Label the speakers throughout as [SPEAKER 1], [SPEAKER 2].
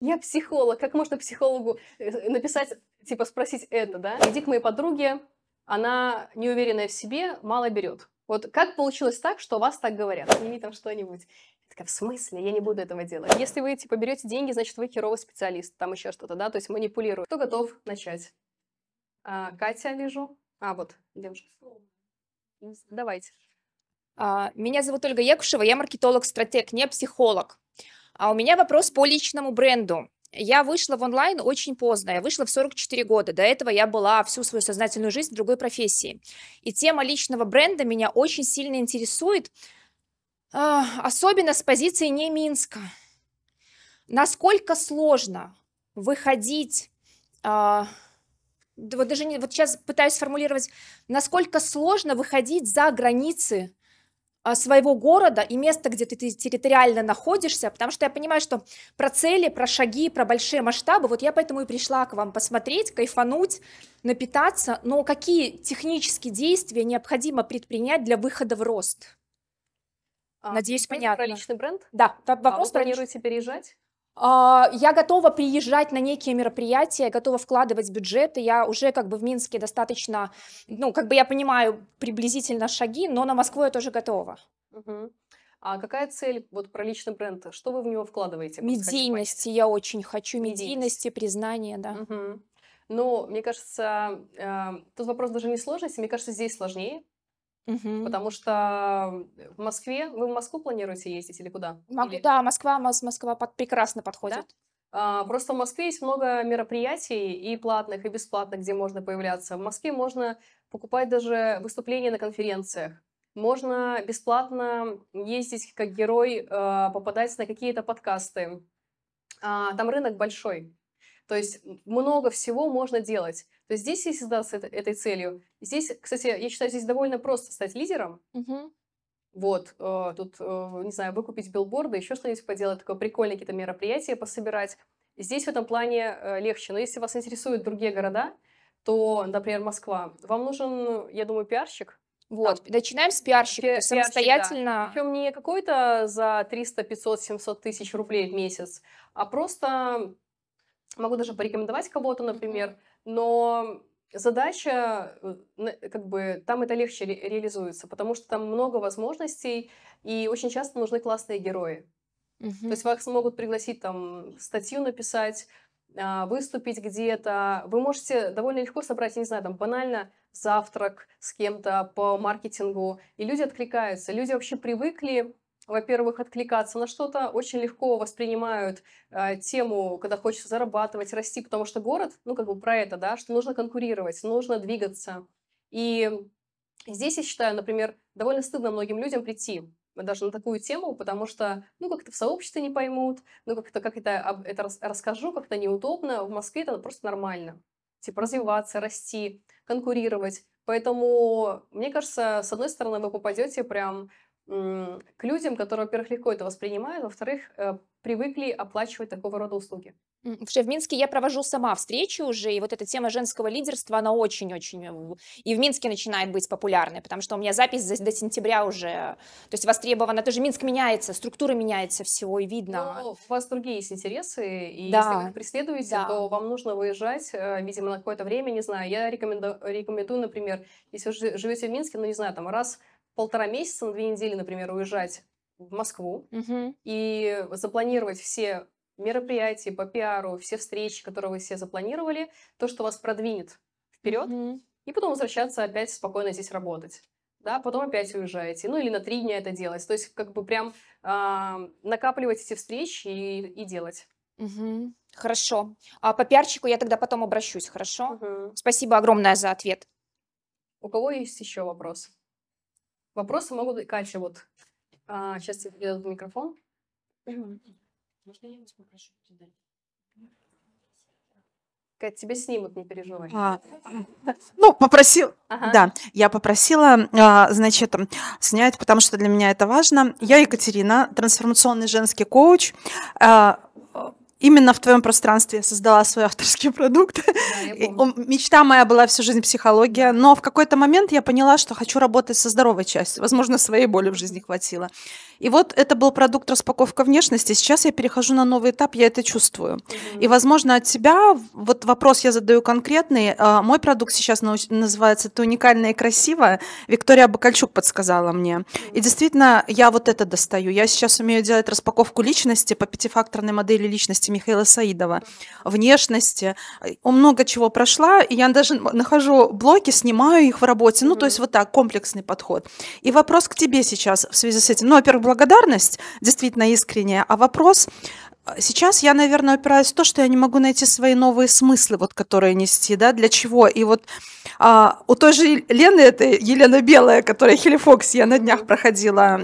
[SPEAKER 1] Я психолог. Как можно психологу э, написать, типа спросить это, да? Иди к моей подруге, она неуверенная в себе, мало берет. Вот как получилось так, что вас так говорят? Сними там что-нибудь. Я в смысле? Я не буду этого делать. Если вы, типа, берете деньги, значит, вы херовый специалист, там еще что-то, да, то есть манипулируют. Кто готов начать? А, Катя, вижу. А, вот, девушка. Давайте.
[SPEAKER 2] А, Меня зовут Ольга Якушева, я маркетолог-стратег, не психолог. А у меня вопрос по личному бренду. Я вышла в онлайн очень поздно, я вышла в 44 года. До этого я была всю свою сознательную жизнь в другой профессии. И тема личного бренда меня очень сильно интересует, а, особенно с позиции не Минска. Насколько сложно выходить, а, вот даже не, вот сейчас пытаюсь сформулировать, насколько сложно выходить за границы своего города и места, где ты, территориально находишься, потому что я понимаю, что про цели, про шаги, про большие масштабы, вот я поэтому и пришла к вам посмотреть, кайфануть, напитаться, но какие технические действия необходимо предпринять для выхода в рост?
[SPEAKER 1] А,
[SPEAKER 2] Надеюсь, понятно.
[SPEAKER 1] Про личный бренд?
[SPEAKER 2] Да,
[SPEAKER 1] А
[SPEAKER 2] вопрос
[SPEAKER 1] вы
[SPEAKER 2] про
[SPEAKER 1] планируете переезжать?
[SPEAKER 2] А, Я готова приезжать на некие мероприятия, я готова вкладывать бюджеты. Я уже как бы в Минске достаточно, ну, как бы я понимаю приблизительно шаги, но на Москву я тоже готова.
[SPEAKER 1] Мгм. А какая цель вот про личный бренд? Что вы в него вкладываете?
[SPEAKER 2] Медийности я очень хочу,
[SPEAKER 1] Медийность.
[SPEAKER 2] медийности, признания, да.
[SPEAKER 1] Мгм. Ну, мне кажется, э, тут вопрос даже не сложности, мне кажется, здесь сложнее,
[SPEAKER 2] Мгм.
[SPEAKER 1] потому что в Москве, вы в Москву планируете ездить или куда?
[SPEAKER 2] Могу-
[SPEAKER 1] Или-
[SPEAKER 2] Да, Москва, Мос- Москва под- прекрасно подходит.
[SPEAKER 1] А, Просто в Москве есть много мероприятий и платных, и бесплатных, где можно появляться. В Москве можно покупать даже выступления на конференциях. Можно бесплатно ездить как герой, а, попадать на какие-то подкасты. А, Там рынок большой. То есть много всего можно делать. То есть здесь, если задаться этой- этой целью, здесь, кстати, я считаю, здесь довольно просто стать лидером.
[SPEAKER 2] Мгм.
[SPEAKER 1] Вот, э, тут, э, не знаю, выкупить билборды, еще что-нибудь поделать, такое прикольное какие-то мероприятия пособирать. Здесь в этом плане э, легче. Но если вас интересуют другие города, то, например, Москва, вам нужен, я думаю, пиарщик.
[SPEAKER 2] Вот, начинаем с пиарщика,
[SPEAKER 1] Пи- пиарщик, да.
[SPEAKER 2] самостоятельно.
[SPEAKER 1] Причем не какой-то за 300, 500, 700 тысяч рублей в месяц, а просто могу даже порекомендовать кого-то, например, но задача, э, как бы, там это легче ре- реализуется, потому что там много возможностей, и очень часто нужны классные герои. То
[SPEAKER 2] Мгм.
[SPEAKER 1] есть вас могут пригласить там статью написать, а, выступить где-то. Вы можете довольно легко собрать, я не знаю, там банально завтрак с кем-то по маркетингу, и люди откликаются. Люди вообще привыкли, во-первых, откликаться на что-то, очень легко воспринимают а, тему, когда хочется зарабатывать, расти, потому что город, ну, как бы про это, да, что нужно конкурировать, нужно двигаться. И здесь, я считаю, например, довольно стыдно многим людям прийти даже на такую тему, потому что, ну, как-то в сообществе не поймут, ну, как-то, как это, это рас- расскажу, как-то неудобно. В Москве это просто нормально. Типа развиваться, расти, конкурировать. Поэтому, мне кажется, с одной стороны, вы попадете прям к людям, которые, во-первых, легко это воспринимают, во-вторых, э, привыкли оплачивать такого рода услуги.
[SPEAKER 2] В Минске я провожу сама встречи уже, и вот эта тема женского лидерства, она очень-очень э, и в Минске начинает быть популярной, потому что у меня запись за- до сентября уже, то есть востребована. Тоже Минск меняется, структура меняется всего, и видно.
[SPEAKER 1] Но у вас другие есть интересы, и если
[SPEAKER 2] Да,
[SPEAKER 1] вы их преследуете,
[SPEAKER 2] да.
[SPEAKER 1] то вам нужно выезжать, э, видимо, на какое-то время, не знаю. Я рекоменду- рекомендую, например, если вы жи- живете в Минске, ну, не знаю, там раз полтора месяца, на две недели, например, уезжать в Москву
[SPEAKER 2] Мгм.
[SPEAKER 1] и запланировать все мероприятия по пиару, все встречи, которые вы все запланировали, то, что вас продвинет вперед,
[SPEAKER 2] Мгм.
[SPEAKER 1] и потом возвращаться опять спокойно здесь работать. Да, потом опять уезжаете. Ну, или на три дня это делать. То есть, как бы прям а, накапливать эти встречи и, и делать.
[SPEAKER 2] Мгм. Хорошо. А по пиарчику я тогда потом обращусь, хорошо?
[SPEAKER 1] Мгм.
[SPEAKER 2] Спасибо огромное за ответ.
[SPEAKER 1] У кого есть еще вопрос? Вопросы могут... Катя, вот. А, сейчас тебе передадут микрофон.
[SPEAKER 3] Можно я вас попрошу?
[SPEAKER 1] Кать, тебя снимут, не переживай.
[SPEAKER 3] А, ну, попросил,
[SPEAKER 1] Ага.
[SPEAKER 3] да, я попросила, а, значит, снять, потому что для меня это важно. Я Екатерина, трансформационный женский коуч. Именно в твоем пространстве я создала свой авторский продукт. Да, Мечта моя была всю жизнь психология, но в какой-то момент я поняла, что хочу работать со здоровой частью. Возможно, своей боли в жизни хватило. И вот это был продукт распаковка внешности. Сейчас я перехожу на новый этап, я это чувствую. Mm-hmm. И, возможно, от тебя, вот вопрос я задаю конкретный. А, мой продукт сейчас называется «Ты уникальная и красивая». Виктория Бакальчук подсказала мне. Mm-hmm. И действительно, я вот это достаю. Я сейчас умею делать распаковку личности по пятифакторной модели личности Михаила Саидова. Внешности. Много чего прошла, и я даже нахожу блоки, снимаю их в работе. Ну, то есть вот так, комплексный подход. И вопрос к тебе сейчас в связи с этим. Ну, во-первых, благодарность, действительно искренняя, а вопрос, сейчас я, наверное, опираюсь в то, что я не могу найти свои новые смыслы, вот, которые нести, да, для чего. И вот а, у той же Лены, это Елена Белая, которая Хелифокс, я на днях проходила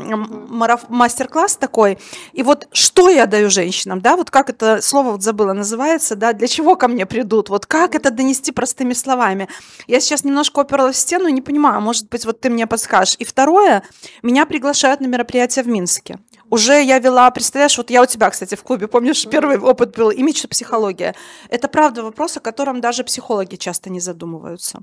[SPEAKER 3] мастер-класс такой. И вот что я даю женщинам, да, вот как это слово вот забыла называется, да, для чего ко мне придут, вот как это донести простыми словами. Я сейчас немножко оперлась в стену и не понимаю, может быть, вот ты мне подскажешь. И второе, меня приглашают на мероприятие в Минске уже я вела, представляешь, вот я у тебя, кстати, в клубе, помнишь, первый опыт был имидж и психология. Это правда вопрос, о котором даже психологи часто не задумываются.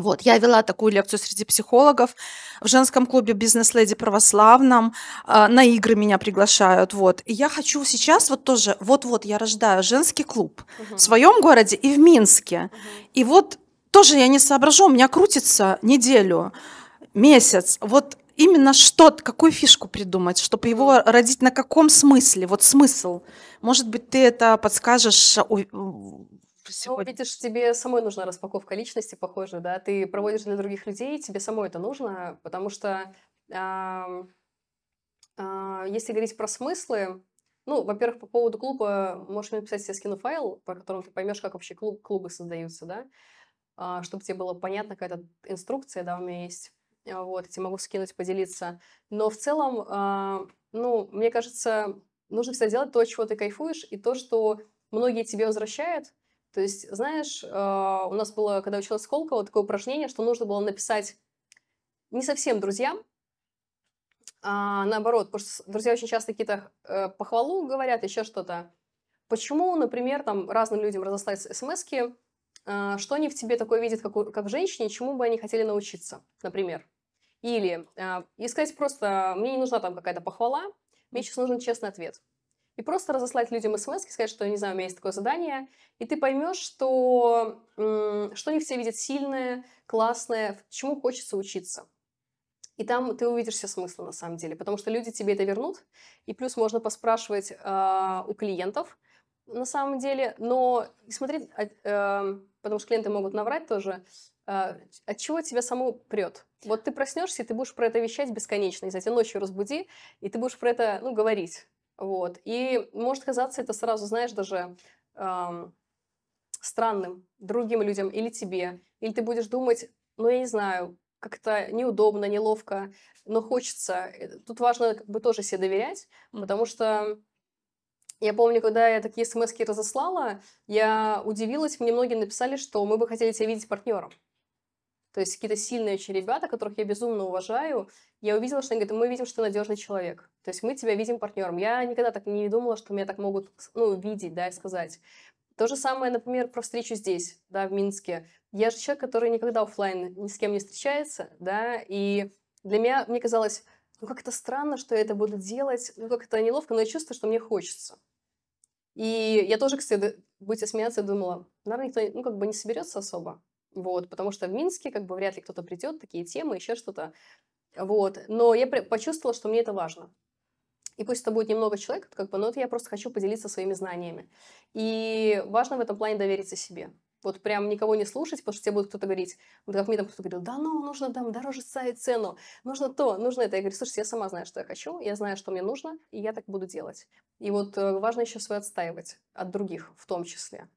[SPEAKER 3] Вот, я вела такую лекцию среди психологов в женском клубе «Бизнес-леди православном». Э, на игры меня приглашают, вот. И я хочу сейчас вот тоже, вот-вот я рождаю женский клуб uh-huh. в своем городе и в Минске. Uh-huh. И вот тоже я не соображу, у меня крутится неделю, месяц. Вот именно что, какую фишку придумать, чтобы его родить на каком смысле, вот смысл. Может быть, ты это подскажешь
[SPEAKER 1] ну, сегодня. Ну, видишь, тебе самой нужна распаковка личности, похоже, да? Ты проводишь для других людей, тебе самой это нужно, потому что э, э, если говорить про смыслы, ну, во-первых, по поводу клуба, можешь мне написать, я скину файл, по которому ты поймешь, как вообще клуб, клубы создаются, да? Э, чтобы тебе было понятно, какая-то инструкция, да, у меня есть. А, вот, тебе могу скинуть, поделиться. Но в целом, э, ну, мне кажется, нужно всегда делать то, чего ты кайфуешь, и то, что многие тебе возвращают. То есть, знаешь, э, у нас было, когда училась Сколково, такое упражнение, что нужно было написать не совсем друзьям, а наоборот, потому что друзья очень часто какие-то э, похвалу говорят, еще что-то. Почему, например, там разным людям разослать смс а, что они в тебе такое видят, как, как в женщине, чему бы они хотели научиться, например. Или э, искать просто, мне не нужна там какая-то похвала, мне сейчас нужен честный ответ. И просто разослать людям смс, сказать, что, не знаю, у меня есть такое задание, и ты поймешь, что, что они все видят сильное, классное, чему хочется учиться. И там ты увидишь все смыслы на самом деле, потому что люди тебе это вернут, и плюс можно поспрашивать э, у клиентов на самом деле, но смотри, э, потому что клиенты могут наврать тоже, а, от чего тебя саму прет? Вот ты проснешься, и ты будешь про это вещать бесконечно, и затем ночью разбуди, и ты будешь про это, ну, говорить. Вот. И может казаться это сразу, знаешь, даже эм, странным другим людям или тебе. Или ты будешь думать, ну, я не знаю, как-то неудобно, неловко, но хочется. Э, тут важно как бы тоже себе доверять, потому что я помню, когда я такие смс разослала, я удивилась, мне многие написали, что мы бы хотели тебя видеть партнером. То есть какие-то сильные очень ребята, которых я безумно уважаю, я увидела, что они говорят, мы видим, что ты надежный человек. То есть мы тебя видим партнером. Я никогда так не думала, что меня так могут ну, видеть, да, и сказать. То же самое, например, про встречу здесь, да, в Минске. Я же человек, который никогда офлайн ни с кем не встречается, да, и для меня, мне казалось, ну как это странно, что я это буду делать, ну как это неловко, но я чувствую, что мне хочется. И я тоже, кстати, будете смеяться, думала, наверное, никто, ну, как бы не соберется особо. Вот, потому что в Минске как бы вряд ли кто-то придет, такие темы, еще что-то. Вот, но я почувствовала, что мне это важно. И пусть это будет немного человек, как бы, но это я просто хочу поделиться своими знаниями. И важно в этом плане довериться себе. Вот прям никого не слушать, потому что тебе будет кто-то говорить, вот как мне там кто-то говорил, да ну, нужно там дороже ставить цену, нужно то, нужно это. Я говорю, слушайте, я сама знаю, что я хочу, я знаю, что мне нужно, и я так буду делать. И вот э, важно еще свое отстаивать от других в том числе.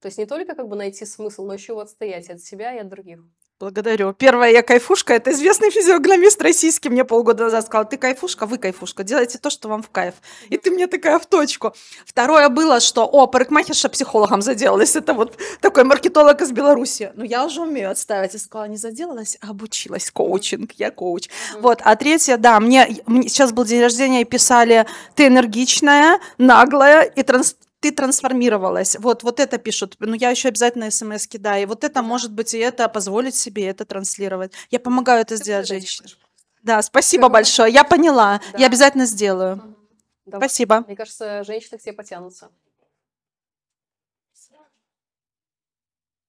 [SPEAKER 1] То есть не только как бы найти смысл, но еще его отстоять от себя и от других.
[SPEAKER 3] Благодарю. Первая я кайфушка. Это известный физиогномист российский мне полгода назад сказал, ты кайфушка, вы кайфушка, делайте то, что вам в кайф. И ты мне такая в точку. Второе было, что, о, парикмахерша психологом заделалась. Это вот такой маркетолог из Беларуси. Ну, я уже умею отставить. Я сказала, не заделалась, а обучилась. Коучинг, я коуч. Mm-hmm. Вот. А третье, да, мне, мне сейчас был день рождения и писали, ты энергичная, наглая и транс ты трансформировалась. Вот, вот это пишут. Ну, я еще обязательно смс кидаю. И вот это, может быть, и это позволить себе это транслировать. Я помогаю это ты сделать женщине. Да, спасибо большое. Я поняла. Да. Я обязательно сделаю. Да, спасибо.
[SPEAKER 1] Мне кажется, женщины к тебе потянутся.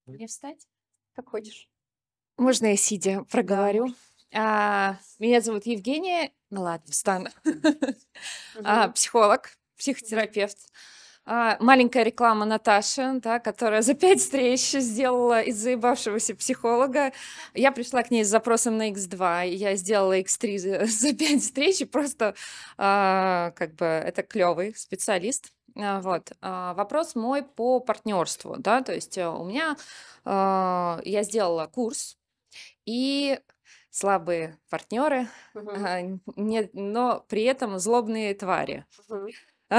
[SPEAKER 4] Мне встать?
[SPEAKER 1] Как хочешь.
[SPEAKER 4] Можно я сидя проговорю? Да. А, меня зовут Евгения. Ну ладно, встану. а, психолог, психотерапевт. А, маленькая реклама Наташи, да, которая за пять встреч сделала из заебавшегося психолога. Я пришла к ней с запросом на X2, и я сделала X3 за, пять встреч, и просто а, как бы это клевый специалист. А, вот. А, вопрос мой по партнерству, да, то есть э, у меня а, я сделала курс, и слабые партнеры, угу. не, но при этом злобные твари. Угу.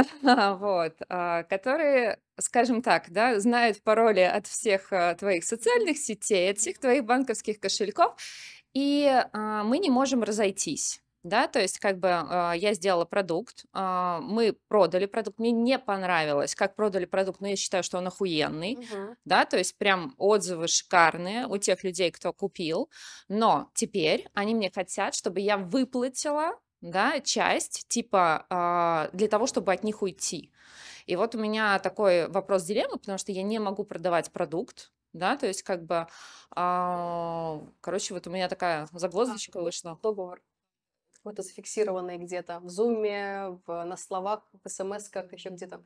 [SPEAKER 4] вот, которые, скажем так, да, знают пароли от всех твоих социальных сетей, от всех твоих банковских кошельков, и мы не можем разойтись да, то есть как бы э, я сделала продукт, э, мы продали продукт, мне не понравилось, как продали продукт, но я считаю, что он охуенный, угу. да, то есть прям отзывы шикарные у тех людей, кто купил, но теперь они мне хотят, чтобы я выплатила, да, часть типа э, для того, чтобы от них уйти. И вот у меня такой вопрос дилеммы, потому что я не могу продавать продукт, да, то есть как бы, э, короче, вот у меня такая загвоздочка вышла.
[SPEAKER 1] Договор какой-то зафиксированный где-то в зуме, в, на словах, в смс-ках, еще где-то?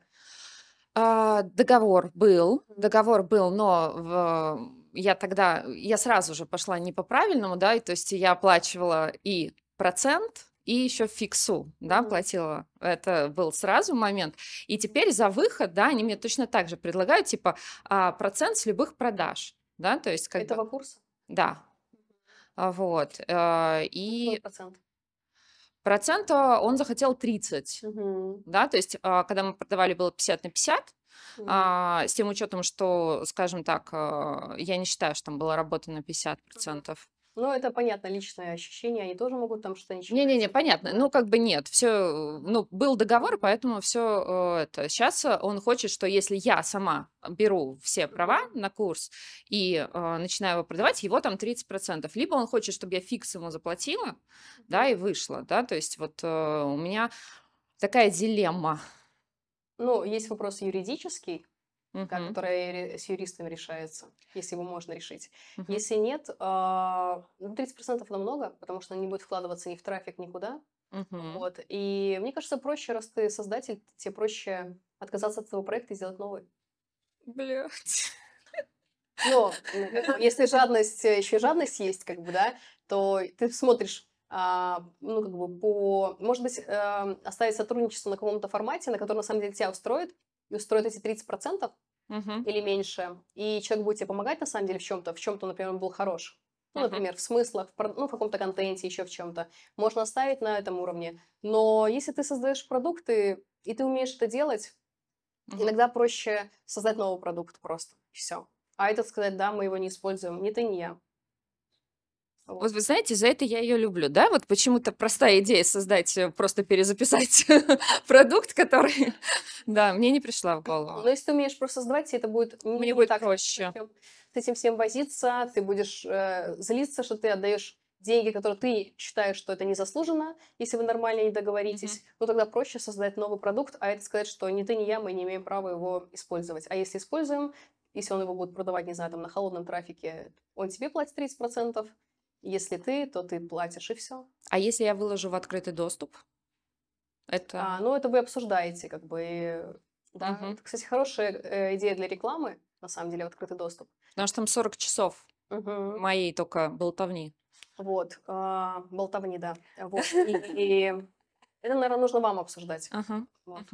[SPEAKER 4] А, договор был, договор был, но в, я тогда, я сразу же пошла не по правильному, да, и, то есть я оплачивала и процент, и еще фиксу, да, mm-hmm. платила. Это был сразу момент. И теперь за выход, да, они мне точно так же предлагают, типа, а, процент с любых продаж, да, то есть как
[SPEAKER 1] Этого бы... курса?
[SPEAKER 4] Да. Mm-hmm. Вот. Э, и...
[SPEAKER 1] Какой процент?
[SPEAKER 4] процента он захотел 30, угу. да, то есть а, когда мы продавали было 50 на 50, угу. а, с тем учетом, что, скажем так, а, я не считаю, что там была работа на 50 процентов.
[SPEAKER 1] Ну, это понятно, личное ощущение, они тоже могут там что-то ничего.
[SPEAKER 4] Не-не-не, понятно. Ну, как бы нет. Все, ну, был договор, поэтому все э, это. Сейчас он хочет, что если я сама беру все права на курс и э, начинаю его продавать, его там 30%. Либо он хочет, чтобы я фикс ему заплатила, да, и вышла, да, то есть вот э, у меня такая дилемма.
[SPEAKER 1] Ну, есть вопрос юридический, угу. которая с юристами решается, если его можно решить. Угу. Если нет, 30% а, ну, намного, потому что он не будет вкладываться ни в трафик, никуда. Угу. Вот. И мне кажется, проще, раз ты создатель, тебе проще отказаться от этого проекта и сделать новый.
[SPEAKER 4] Блять.
[SPEAKER 1] Но если жадность, еще жадность есть, как бы, да, то ты смотришь, а, ну, как бы по... Может быть, э, оставить сотрудничество на каком-то формате, на который на самом деле тебя устроит, и устроит эти 30% uh-huh. или меньше, и человек будет тебе помогать на самом деле в чем-то, в чем-то, например, он был хорош. Ну, uh-huh. например, в смыслах, в, ну, в каком-то контенте, еще в чем-то. Можно оставить на этом уровне. Но если ты создаешь продукты, и ты умеешь это делать, uh-huh. иногда проще создать новый продукт просто. Все. А этот сказать, да, мы его не используем. Ни ты, ни я.
[SPEAKER 4] Вот вы знаете, за это я ее люблю, да? Вот почему-то простая идея создать, э, просто перезаписать продукт, который, да, мне не пришла в голову.
[SPEAKER 1] Но если ты умеешь просто создавать, это будет
[SPEAKER 4] мне будет так проще.
[SPEAKER 1] С этим всем возиться, ты будешь э, злиться, что ты отдаешь деньги, которые ты считаешь, что это незаслуженно, если вы нормально не договоритесь, mm-hmm. ну тогда проще создать новый продукт, а это сказать, что ни ты, ни я, мы не имеем права его использовать. А если используем, если он его будет продавать, не знаю, там на холодном трафике, он тебе платит 30%, если ты, то ты платишь, и все.
[SPEAKER 4] А если я выложу в открытый доступ?
[SPEAKER 1] Это... А, ну, это вы обсуждаете, как бы. И, да. Угу. Это, кстати, хорошая э, идея для рекламы, на самом деле, в открытый доступ.
[SPEAKER 4] Потому что там 40 часов угу. моей только болтовни.
[SPEAKER 1] Вот, э, болтовни, да. Вот. И, и это, наверное, нужно вам обсуждать.
[SPEAKER 4] Ага. Вот.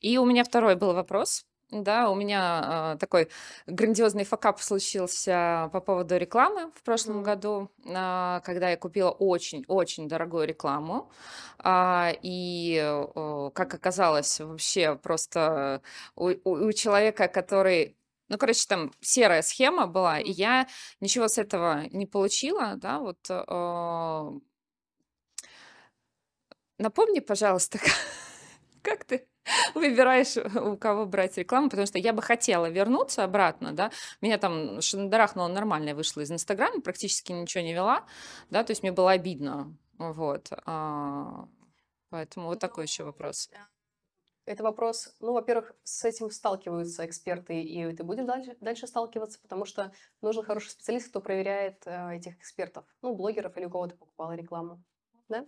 [SPEAKER 4] И у меня второй был вопрос. Да, у меня э, такой грандиозный факап случился по поводу рекламы в прошлом mm. году, э, когда я купила очень-очень дорогую рекламу. Э, и, э, как оказалось, вообще просто у, у, у человека, который ну, короче, там серая схема была, и я ничего с этого не получила, да, вот. Э, напомни, пожалуйста, как ты
[SPEAKER 5] выбираешь, у кого брать рекламу, потому что я бы хотела вернуться обратно, да, меня там шандарахнуло нормально, я вышла из Инстаграма, практически ничего не вела, да, то есть мне было обидно, вот, а, поэтому вот такой еще вопрос.
[SPEAKER 1] Это вопрос, ну, во-первых, с этим сталкиваются эксперты, и ты будешь дальше, дальше сталкиваться, потому что нужен хороший специалист, кто проверяет э, этих экспертов, ну, блогеров или у кого то покупала рекламу, да?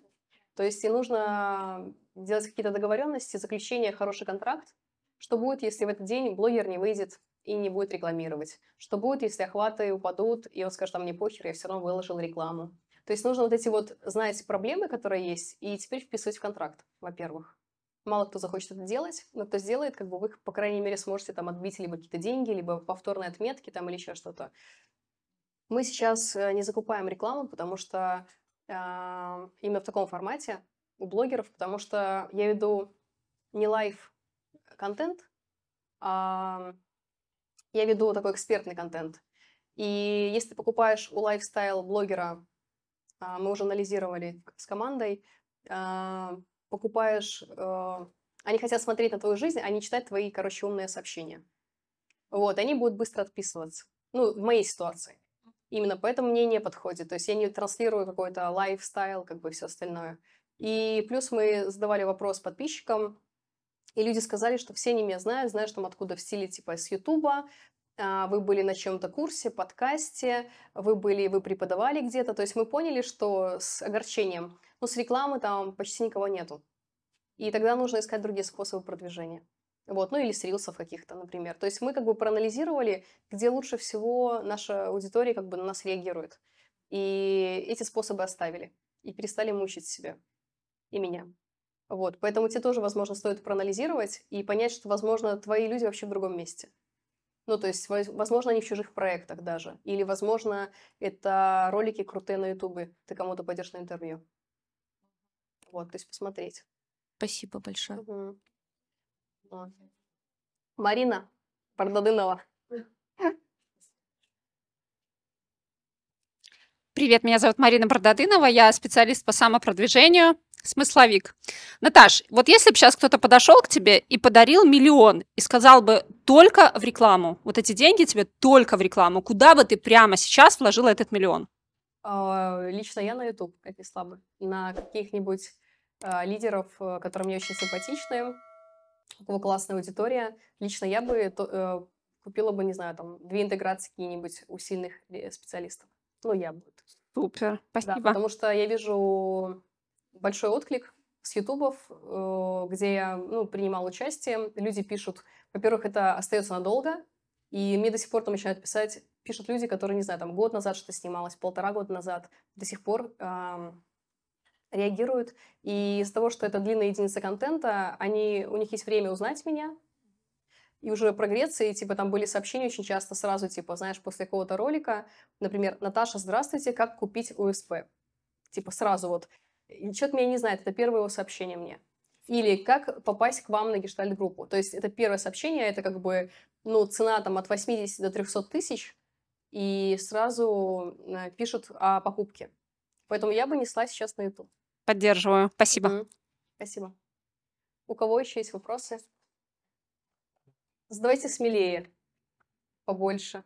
[SPEAKER 1] То есть и нужно делать какие-то договоренности, заключение хороший контракт. Что будет, если в этот день блогер не выйдет и не будет рекламировать? Что будет, если охваты упадут, и он скажет, а мне похер, я все равно выложил рекламу. То есть нужно вот эти вот знать проблемы, которые есть, и теперь вписывать в контракт, во-первых. Мало кто захочет это делать, но кто сделает, как бы вы, по крайней мере, сможете там отбить либо какие-то деньги, либо повторные отметки там или еще что-то. Мы сейчас э, не закупаем рекламу, потому что именно в таком формате у блогеров, потому что я веду не life контент, а я веду такой экспертный контент. И если ты покупаешь у lifestyle блогера, а, мы уже анализировали с командой, а, покупаешь, они хотят смотреть на твою жизнь, а не читать твои, короче, умные сообщения. Вот, они будут быстро отписываться. Ну, в моей ситуации. Именно поэтому мне не подходит. То есть я не транслирую какой-то lifestyle, как бы все остальное. И плюс мы задавали вопрос подписчикам, и люди сказали, что все они меня знают, знают, там откуда в стиле типа с Ютуба, а, вы были на чем-то курсе, подкасте, вы были, вы преподавали где-то. То есть мы поняли, что с огорчением, ну, с рекламы там почти никого нету. И тогда нужно искать другие способы продвижения. Вот, ну или с рилсов каких-то, например. То есть мы как бы проанализировали, где лучше всего наша аудитория как бы на нас реагирует. И эти способы оставили. И перестали мучить себя и меня. Вот, поэтому тебе тоже, возможно, стоит проанализировать и понять, что, возможно, твои люди вообще в другом месте. Ну, то есть, возможно, они в чужих проектах даже. Или, возможно, это ролики крутые на Ютубе. Ты кому-то пойдешь на интервью. Вот, то есть посмотреть.
[SPEAKER 4] Спасибо большое. Угу.
[SPEAKER 1] Марина Пардадынова.
[SPEAKER 6] Привет, меня зовут Марина Бардадынова, я специалист по самопродвижению, смысловик. Наташ, вот если бы сейчас кто-то подошел к тебе и подарил миллион и сказал бы только в рекламу, вот эти деньги тебе только в рекламу, куда бы ты прямо сейчас вложила этот миллион?
[SPEAKER 1] А, лично я на YouTube отнесла бы. На каких-нибудь а, лидеров, э, которые мне очень симпатичны, у кого классная аудитория. Лично я бы э, купила бы, не знаю, там, две интеграции какие-нибудь у сильных э, специалистов. Ну, я бы.
[SPEAKER 6] Супер, спасибо.
[SPEAKER 1] Да, потому что я вижу большой отклик с ютубов, э, где я ну, принимала участие. Люди пишут, во-первых, это остается надолго, и мне до сих пор там начинают писать, пишут люди, которые, не знаю, там год назад что-то снималось, полтора года назад, до сих пор э, реагируют. И из-за того, что это длинная единица контента, они, у них есть время узнать меня, и уже прогреться, и, типа, там были сообщения очень часто сразу, типа, знаешь, после какого-то ролика, например, «Наташа, здравствуйте, как купить УСП?» Типа, сразу вот Человек меня не знает, это первое его сообщение мне. Или как попасть к вам на гештальт-группу. То есть это первое сообщение, это как бы, ну, цена там от 80 до 300 тысяч, и сразу э, пишут о покупке. Поэтому я бы несла сейчас на YouTube.
[SPEAKER 6] Поддерживаю. Спасибо. Mm-hmm.
[SPEAKER 1] Спасибо. У кого еще есть вопросы? Задавайте смелее, побольше.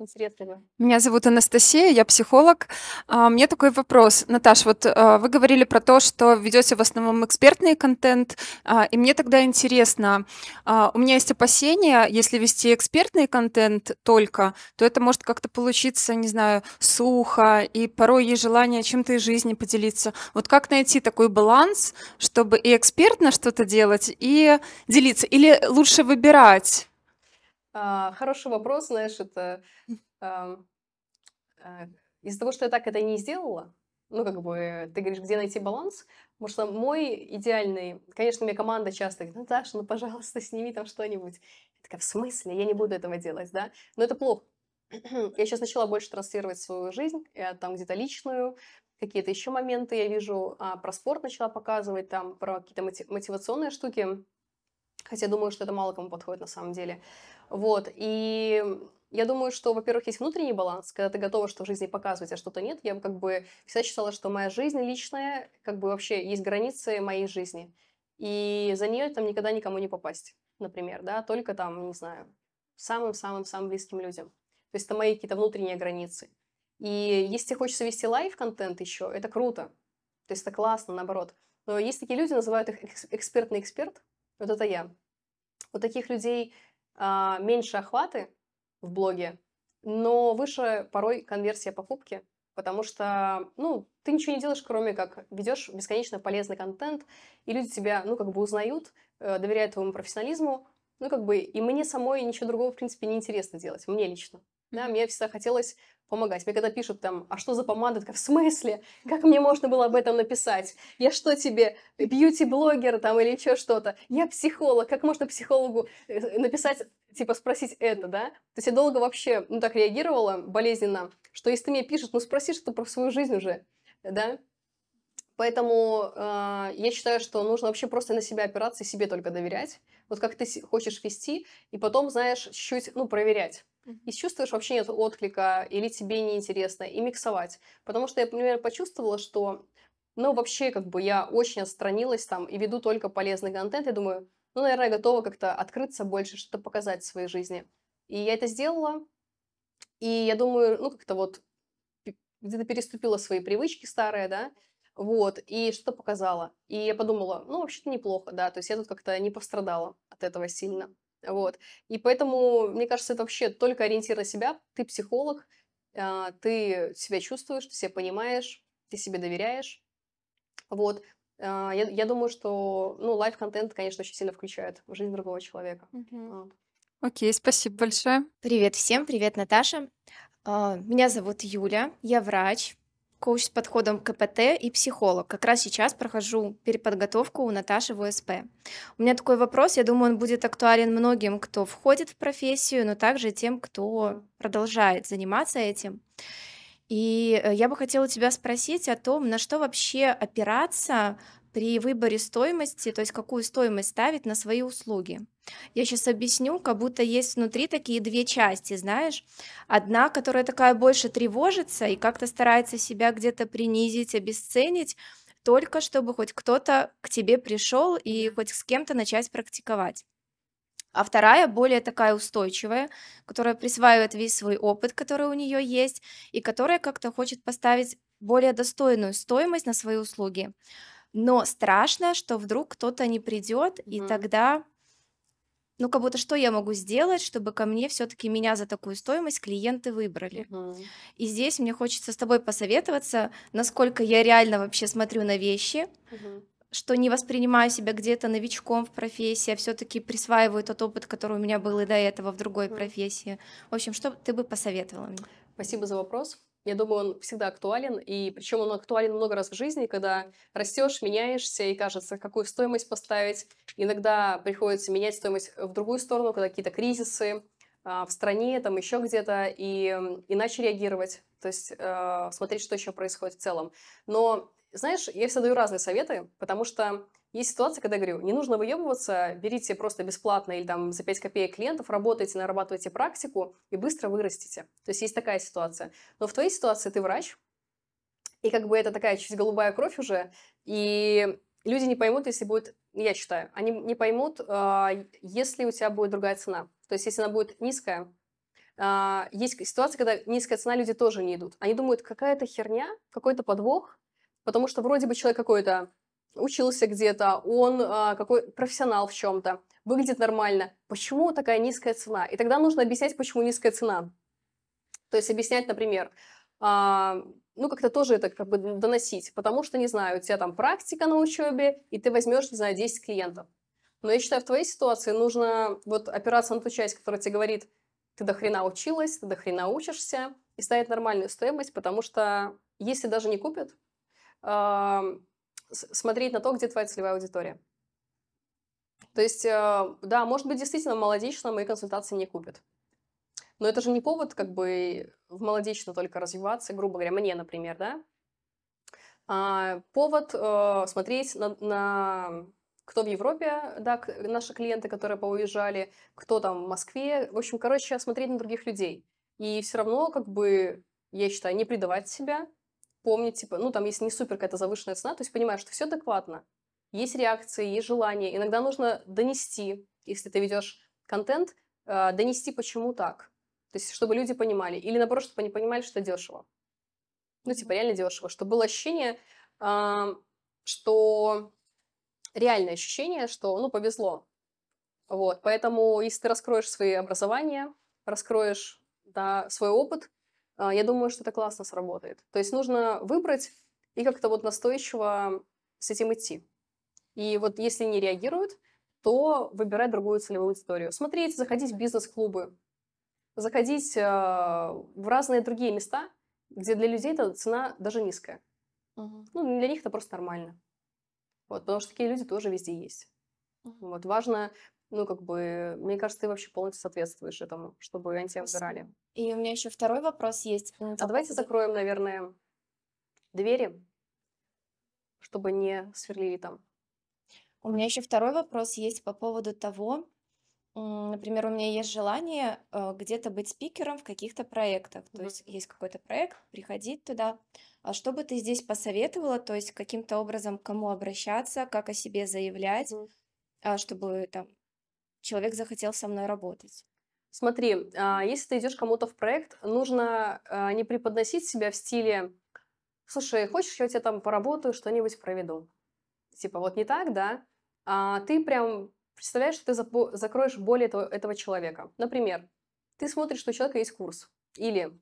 [SPEAKER 1] Интересно.
[SPEAKER 7] Меня зовут Анастасия, я психолог. А, мне такой вопрос. Наташ, вот а, вы говорили про то, что ведете в основном экспертный контент, а, и мне тогда интересно, у меня есть опасения, если вести экспертный контент только, то это может как-то получиться, не знаю, сухо, и порой есть желание чем-то из жизни поделиться. Вот как найти такой баланс, чтобы и экспертно что-то делать, и делиться, или лучше выбирать?
[SPEAKER 1] А, хороший вопрос, знаешь, это а, а, из-за того, что я так это не сделала, ну, как бы, ты говоришь, где найти баланс, потому что мой идеальный, конечно, мне команда часто говорит, Наташа, ну, пожалуйста, сними там что-нибудь. Я такая, в смысле? Я не буду этого делать, да? Но это плохо. я сейчас начала больше транслировать свою жизнь, я там где-то личную, какие-то еще моменты я вижу, а, про спорт начала показывать, там, про какие-то мотивационные штуки, хотя думаю, что это мало кому подходит на самом деле. Вот, и я думаю, что, во-первых, есть внутренний баланс, когда ты готова что в жизни показывать, а что-то нет. Я как бы всегда считала, что моя жизнь личная, как бы вообще есть границы моей жизни. и за нее там никогда никому не попасть, например, да, только там, не знаю, самым-самым-самым близким людям. То есть это мои какие-то внутренние границы. И если хочется вести life-контент еще, это круто. То есть это классно, наоборот. Но есть такие люди, называют их экспертный эксперт. Вот это я. У таких людей а, меньше охваты в блоге, но выше порой конверсия покупки, потому что, ну, ты ничего не делаешь, кроме как ведешь бесконечно полезный контент, и люди тебя, ну, как бы узнают, э, доверяют твоему профессионализму, ну, как бы, и мне самой ничего другого, в принципе, не интересно делать, мне лично. Да, мне всегда хотелось помогать. Мне когда пишут там, а что за помада? Такая, в смысле? Как мне можно было об этом написать? Я что тебе, бьюти-блогер там или еще что-то? Я психолог. Как можно психологу э, написать, типа спросить это, да? То есть я долго вообще, ну, так реагировала болезненно, что если ты мне пишешь, ну, спроси что-то про свою жизнь уже, да? Поэтому э, я считаю, что нужно вообще просто на себя опираться и себе только доверять. Вот как ты хочешь вести, и потом, знаешь, чуть-чуть, ну, проверять и чувствуешь, вообще нет отклика, или тебе неинтересно, и миксовать. Потому что я, например, почувствовала, что, ну, вообще, как бы, я очень отстранилась там и веду только полезный контент, я думаю, ну, наверное, готова как-то открыться больше, что-то показать в своей жизни. И я это сделала, и я думаю, ну, как-то вот где-то переступила свои привычки старые, да, вот, и что-то показала. И я подумала, ну, вообще-то неплохо, да, то есть я тут как-то не пострадала от этого сильно. Вот. И поэтому, мне кажется, это вообще только ориентир на себя. Ты психолог, а, ты себя чувствуешь, ты себя понимаешь, ты себе доверяешь. Вот. А, я, я думаю, что ну, life-контент, конечно, очень сильно включает в жизнь другого человека.
[SPEAKER 7] Вот. Окей, спасибо большое.
[SPEAKER 8] Привет всем, привет, Наташа. А, меня зовут Юля, я врач, коуч с подходом КПТ и психолог. Как раз сейчас прохожу переподготовку у Наташи в УСП. У меня такой вопрос, я думаю, он будет актуален многим, кто входит в профессию, но также тем, кто продолжает заниматься этим. И э, я бы хотела тебя спросить о том, на что вообще опираться при выборе стоимости, то есть какую стоимость ставить на свои услуги. Я сейчас объясню, как будто есть внутри такие две части, знаешь. Одна, которая такая больше тревожится и как-то старается себя где-то принизить, обесценить, только чтобы хоть кто-то к тебе пришел и хоть с кем-то начать практиковать. А вторая, более такая устойчивая, которая присваивает весь свой опыт, который у нее есть, и которая как-то хочет поставить более достойную стоимость на свои услуги. Но страшно, что вдруг кто-то не придет, и тогда ну, как будто что я могу сделать, чтобы ко мне все-таки меня за такую стоимость клиенты выбрали. Угу. И здесь мне хочется с тобой посоветоваться, насколько я реально вообще смотрю на вещи, угу. что не воспринимаю себя где-то новичком в профессии, а все-таки присваиваю тот опыт, который у меня был и до этого в другой угу. профессии. В общем, что ты бы посоветовала мне?
[SPEAKER 1] Спасибо за вопрос. Я думаю, он всегда актуален, и причем он актуален много раз в жизни, когда растешь, меняешься, и кажется, какую стоимость поставить. Иногда приходится менять стоимость в другую сторону, когда какие-то кризисы а, в стране, там еще где-то, и иначе реагировать, то есть э, смотреть, что еще происходит в целом. Но, знаешь, я всегда даю разные советы, потому что есть ситуация, когда я говорю, не нужно выебываться, берите просто бесплатно или там за 5 копеек клиентов, работайте, нарабатывайте практику и быстро вырастите. То есть есть такая ситуация. Но в твоей ситуации ты врач, и как бы это такая чуть голубая кровь уже, и люди не поймут, если будет, я считаю, они не поймут, а, если у тебя будет другая цена. То есть если она будет низкая, а, есть ситуация, когда низкая цена, люди тоже не идут. Они думают, какая-то херня, какой-то подвох, потому что вроде бы человек какой-то учился где-то, он а, какой профессионал в чем-то, выглядит нормально. Почему такая низкая цена? И тогда нужно объяснять, почему низкая цена. То есть объяснять, например, а, ну как-то тоже это как бы доносить, потому что, не знаю, у тебя там практика на учебе, и ты возьмешь, не знаю, 10 клиентов. Но я считаю, в твоей ситуации нужно вот опираться на ту часть, которая тебе говорит, ты до хрена училась, ты до хрена учишься, и ставить нормальную стоимость, потому что если даже не купят, смотреть на то, где твоя целевая аудитория. То есть, э, да, может быть, действительно молодечно мои консультации не купят. Но это же не повод как бы в молодечно только развиваться, грубо говоря, мне, например, да? А, повод э, смотреть на, на кто в Европе, да, наши клиенты, которые поуезжали, кто там в Москве. В общем, короче, смотреть на других людей. И все равно, как бы, я считаю, не предавать себя, помнить, типа, ну, там, если не супер какая-то завышенная цена, то есть понимаешь, что все адекватно. есть реакции, есть желание. Иногда нужно донести, если ты ведешь контент, э, донести, почему так. То есть, чтобы люди понимали. Или наоборот, чтобы они понимали, что дешево. Ну, типа, реально дешево. Чтобы было ощущение, что реальное ощущение, что, ну, повезло. Вот, поэтому, если ты раскроешь свои образования, раскроешь да, свой опыт, а, я думаю, что это классно сработает. То есть нужно выбрать и как-то вот настойчиво с этим идти. И вот если не реагируют, то выбирать другую целевую аудиторию. Смотреть, заходить в бизнес-клубы, заходить э, в разные другие места, где для людей эта цена даже низкая. Угу. Ну, для них это просто нормально. Вот, потому что такие люди тоже везде есть. Угу. Вот, важно ну, как бы, мне кажется, ты вообще полностью соответствуешь этому, чтобы они тебя выбирали.
[SPEAKER 8] И у меня еще второй вопрос есть.
[SPEAKER 1] А давайте закроем, наверное, двери, чтобы не сверлили там.
[SPEAKER 8] У меня еще второй вопрос есть по поводу того, например, у меня есть желание э, где-то быть спикером в каких-то проектах. То есть есть какой-то проект, приходить туда. А что бы ты здесь посоветовала? То есть каким-то образом к кому обращаться, как о себе заявлять, а, чтобы там человек захотел со мной работать.
[SPEAKER 1] Смотри, а, если ты идешь кому-то в проект, нужно а, не преподносить себя в стиле «Слушай, хочешь, я тебе там поработаю, что-нибудь проведу?» Типа вот не так, да? А ты прям представляешь, что ты закроешь боль этого, этого человека. Например, ты смотришь, что у человека есть курс, или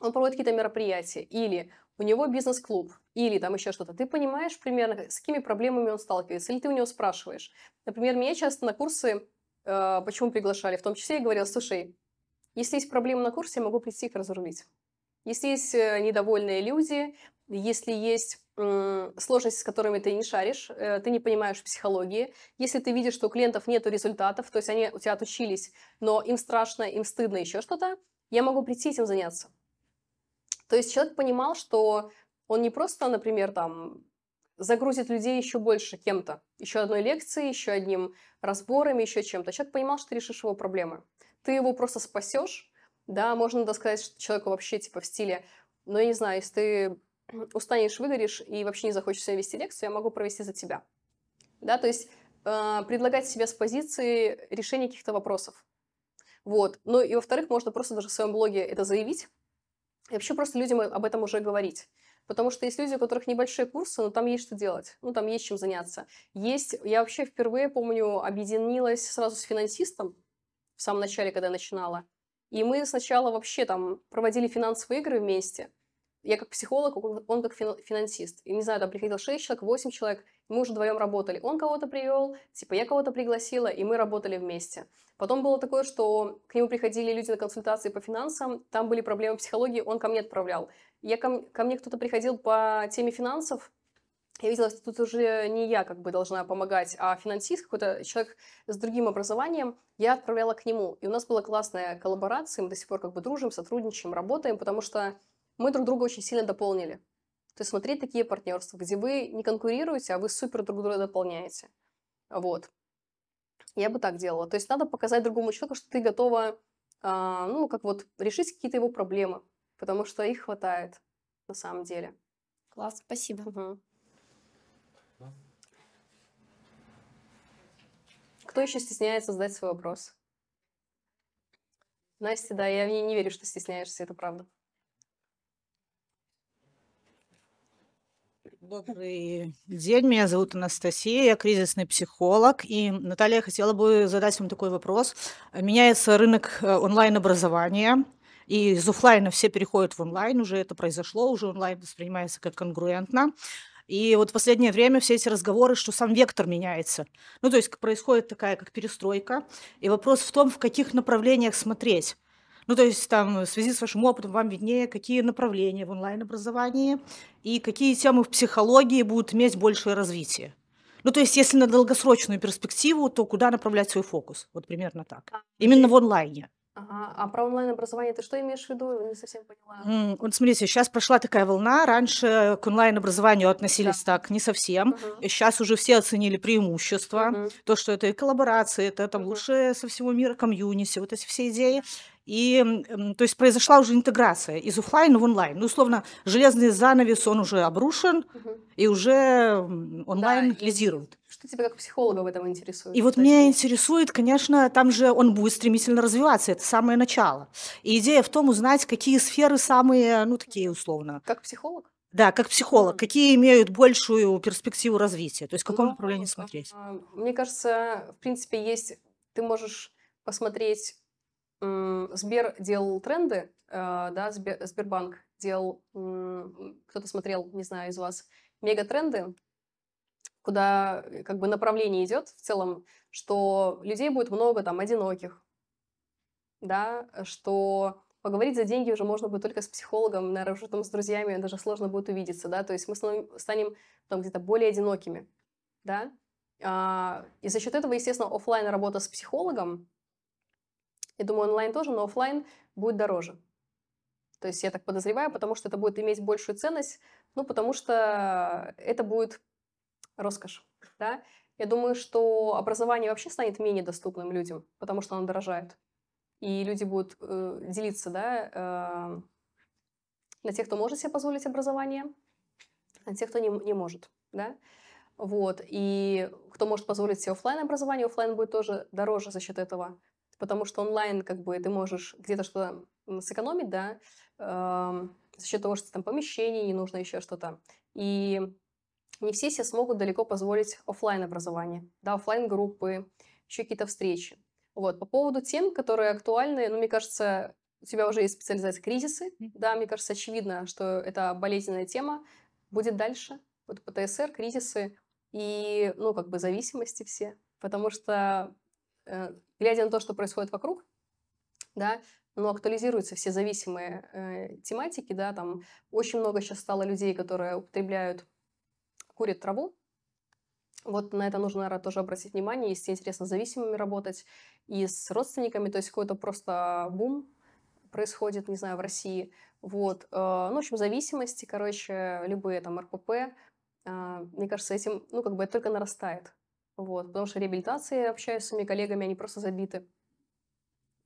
[SPEAKER 1] он проводит какие-то мероприятия, или у него бизнес-клуб, или там еще что-то. Ты понимаешь примерно, с какими проблемами он сталкивается, или ты у него спрашиваешь. Например, меня часто на курсы почему приглашали, в том числе я говорила, слушай, если есть проблемы на курсе, я могу прийти их разрулить. Если есть э, недовольные люди, если есть сложности, с которыми ты не шаришь, э, ты не понимаешь психологии, если ты видишь, что у клиентов нет результатов, то есть они у тебя отучились, но им страшно, им стыдно, еще что-то, я могу прийти этим заняться. То есть человек понимал, что он не просто, например, там загрузит людей еще больше кем-то, еще одной лекцией, еще одним разбором, еще чем-то. Человек понимал, что ты решишь его проблемы. Ты его просто спасешь, да, можно да, сказать что человеку вообще типа в стиле, ну, я не знаю, если ты устанешь, выгоришь и вообще не захочешь себе вести лекцию, я могу провести за тебя. Да, то есть э, предлагать себе с позиции решения каких-то вопросов. Вот. Ну и во-вторых, можно просто даже в своем блоге это заявить, и вообще просто людям об этом уже говорить. Потому что есть люди, у которых небольшие курсы, но там есть что делать, ну, там есть чем заняться. Есть, я вообще впервые, помню, объединилась сразу с финансистом в самом начале, когда я начинала. И мы сначала вообще там проводили финансовые игры вместе. Я как психолог, он как финансист. И не знаю, там приходил 6 человек, 8 человек, мы уже вдвоем работали. Он кого-то привел, типа я кого-то пригласила, и мы работали вместе. Потом было такое, что к нему приходили люди на консультации по финансам, там были проблемы психологии, он ко мне отправлял. Я ко, ко мне кто-то приходил по теме финансов, я видела, что тут уже не я как бы должна помогать, а финансист, какой-то человек с другим образованием, я отправляла к нему. И у нас была классная коллаборация, мы до сих пор как бы дружим, сотрудничаем, работаем, потому что мы друг друга очень сильно дополнили. То есть смотреть такие партнерства, где вы не конкурируете, а вы супер друг друга дополняете. Вот. Я бы так делала. То есть надо показать другому человеку, что ты готова, а, ну, как вот решить какие-то его проблемы потому что их хватает на самом деле.
[SPEAKER 8] Класс, спасибо. Угу.
[SPEAKER 1] Кто еще стесняется задать свой вопрос? Настя, да, я не, не верю, что стесняешься, это правда.
[SPEAKER 9] Добрый день, меня зовут Анастасия, я кризисный психолог. И, Наталья, я хотела бы задать вам такой вопрос. Меняется рынок э, онлайн-образования. И из офлайна все переходят в онлайн, уже это произошло, уже онлайн воспринимается как конгруентно. И вот в последнее время все эти разговоры, что сам вектор меняется. Ну, то есть происходит такая как перестройка. И вопрос в том, в каких направлениях смотреть. Ну, то есть там в связи с вашим опытом вам виднее, какие направления в онлайн-образовании и какие темы в психологии будут иметь большее развитие. Ну, то есть если на долгосрочную перспективу, то куда направлять свой фокус? Вот примерно так. А, Именно в онлайне.
[SPEAKER 1] Ага. А про онлайн-образование ты что имеешь в виду? Не совсем поняла.
[SPEAKER 9] М, Вот смотрите, сейчас прошла такая волна. Раньше к онлайн-образованию относились так не совсем.
[SPEAKER 1] Мгм.
[SPEAKER 9] Сейчас уже все оценили преимущества.
[SPEAKER 1] Мгм.
[SPEAKER 9] То, что это и коллаборации, это там
[SPEAKER 1] Мгм.
[SPEAKER 9] лучшее со всего мира комьюнити, вот эти все идеи. И, то есть, произошла уже интеграция из офлайна в онлайн. Ну, условно, железный занавес, он уже обрушен, угу. и уже онлайн да, лизирует.
[SPEAKER 1] Что тебя как психолога в этом интересует?
[SPEAKER 9] И вот меня интересует, конечно, там же он будет стремительно развиваться, это самое начало. И идея в том узнать, какие сферы самые, ну, такие условно.
[SPEAKER 1] Как психолог?
[SPEAKER 9] Да, как психолог, какие имеют большую перспективу развития, то есть в каком ну, направлении смотреть? А,
[SPEAKER 1] мне кажется, в принципе, есть, ты можешь посмотреть, Сбер делал тренды, а, да, Сбербанк делал, кто-то смотрел, не знаю, из вас, мегатренды, куда э, как бы направление идет в целом, что людей будет много там одиноких, да, что поговорить за деньги уже можно будет только с психологом, наверное, уже там с друзьями даже сложно будет увидеться, да, то есть мы станем там где-то более одинокими, да, а, и за счет этого, естественно, офлайн работа с психологом, я думаю, онлайн тоже, но офлайн будет дороже. То есть я так подозреваю, потому что это будет иметь большую ценность, ну, потому что это будет роскошь, да. Я думаю, что образование вообще станет менее доступным людям, потому что оно дорожает и люди будут э, делиться, да, э, на тех, кто может себе позволить образование, на тех, кто не, не может, да. Вот, и кто может позволить себе офлайн образование, офлайн будет тоже дороже за счет этого, потому что онлайн, как бы, ты можешь где-то что-то сэкономить, да, э, за счет того, что там помещение не нужно, еще что-то. И не все себе смогут далеко позволить офлайн образование, да, офлайн группы, еще какие-то встречи. Вот. По поводу тем, которые актуальны, ну, мне кажется, у тебя уже есть специализация кризисы, да, мне кажется, очевидно, что это болезненная тема, будет дальше, вот ПТСР, кризисы и, ну, как бы зависимости все, потому что, э, глядя на то, что происходит вокруг, да, ну, актуализируются все зависимые э, тематики, да, там очень много сейчас стало людей, которые употребляют, курят траву, вот на это нужно, наверное, тоже обратить внимание, если интересно с зависимыми работать и с родственниками, то есть какой-то просто бум происходит, не знаю, в России. Вот. Э, ну, в общем, зависимости, короче, любые там РПП, э, мне кажется, этим, ну, как бы это только нарастает. Вот. Потому что реабилитации, общаюсь с своими коллегами, они просто забиты.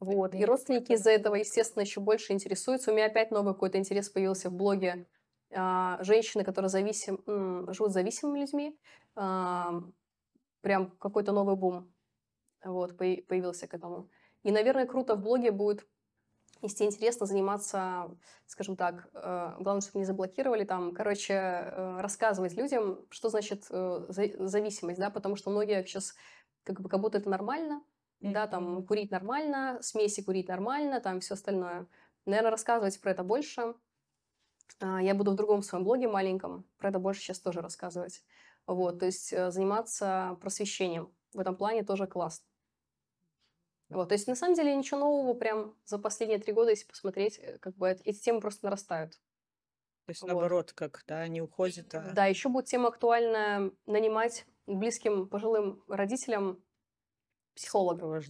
[SPEAKER 1] Вот. И родственники из-за этого, естественно, еще больше интересуются. У меня опять новый какой-то интерес появился в блоге женщины, которые зависим, живут зависимыми людьми, а, прям какой-то новый бум вот, появился к этому. И, наверное, круто в блоге будет, если интересно, заниматься, скажем так, э, главное, чтобы не заблокировали там, короче, э, рассказывать людям, что значит э, зависимость, да, потому что многие сейчас как бы как будто это нормально, mm-hmm. да, там курить нормально, смеси курить нормально, там все остальное. Наверное, рассказывать про это больше, а, я буду в другом своем блоге маленьком, про это больше сейчас тоже рассказывать. Вот, то есть э, заниматься просвещением в этом плане тоже классно. Вот, то есть на самом деле ничего нового прям за последние три года, если посмотреть, э, как бы эти темы просто нарастают.
[SPEAKER 9] То есть вот. наоборот, как, да, они уходят. А...
[SPEAKER 1] Да, еще будет тема актуальна нанимать близким пожилым родителям психолога,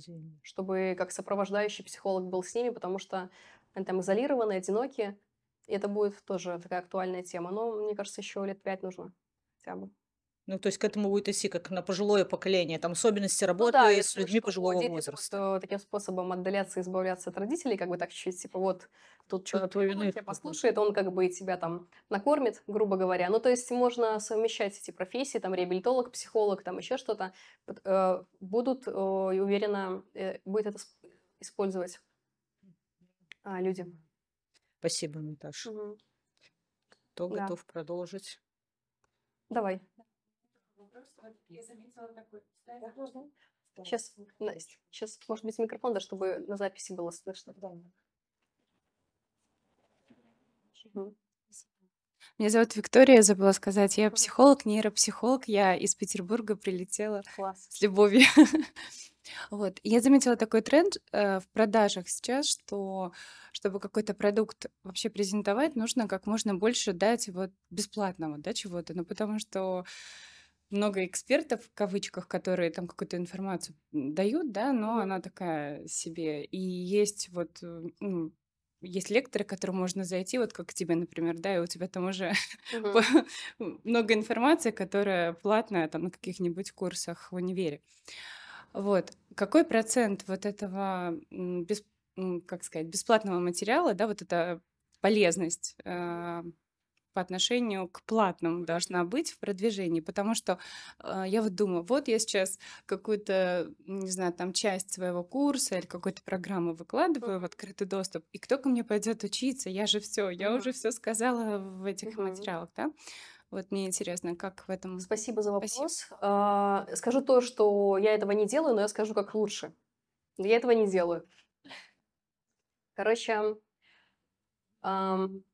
[SPEAKER 1] чтобы как сопровождающий психолог был с ними, потому что они там изолированы, одиноки, и это будет тоже такая актуальная тема. Но, мне кажется, еще лет пять нужно хотя бы.
[SPEAKER 9] Ну, то есть к этому будет идти как на пожилое поколение, там особенности работы ну, да, с людьми пожилого возраста.
[SPEAKER 1] Вот, таким способом отдаляться, избавляться от родителей, как бы так чуть-чуть, типа вот тут что-то твой вины тебя послушает, он как бы тебя там накормит, грубо говоря. Ну, то есть можно совмещать эти профессии, там реабилитолог, психолог, там еще что-то. Э, будут, уверена, э, будет это использовать а, люди.
[SPEAKER 9] Спасибо, Наташа. Угу. Кто да. готов продолжить?
[SPEAKER 1] Давай. Сейчас, Настя, сейчас, может быть, микрофон, да, чтобы на записи было слышно. Да.
[SPEAKER 10] Меня зовут Виктория, забыла сказать. Я психолог, нейропсихолог. Я из Петербурга прилетела
[SPEAKER 1] Класс.
[SPEAKER 10] с любовью. Вот. Я заметила такой тренд э, в продажах сейчас, что чтобы какой-то продукт вообще презентовать, нужно как можно больше дать вот бесплатного, да, чего-то. Ну, потому что много экспертов, в кавычках, которые там какую-то информацию дают, да, но она такая себе. И есть вот э, ну, есть лекторы, к которым можно зайти, вот как тебе, например, да, и у тебя там уже много информации, которая платная там на каких-нибудь курсах в универе. Вот. Какой процент вот этого как сказать, бесплатного материала, да, вот эта полезность э, по отношению к платному должна быть в продвижении, потому что э, я вот думаю, вот я сейчас какую-то, не знаю, там часть своего курса или какой-то программы выкладываю в открытый доступ, и кто ко мне пойдет учиться? Я же все, я уже все сказала в этих материалах, да? Вот мне интересно, как в этом...
[SPEAKER 1] Спасибо за вопрос. Спасибо. Скажу то, что я этого не делаю, но я скажу, как лучше. Я этого не делаю. Короче, эм,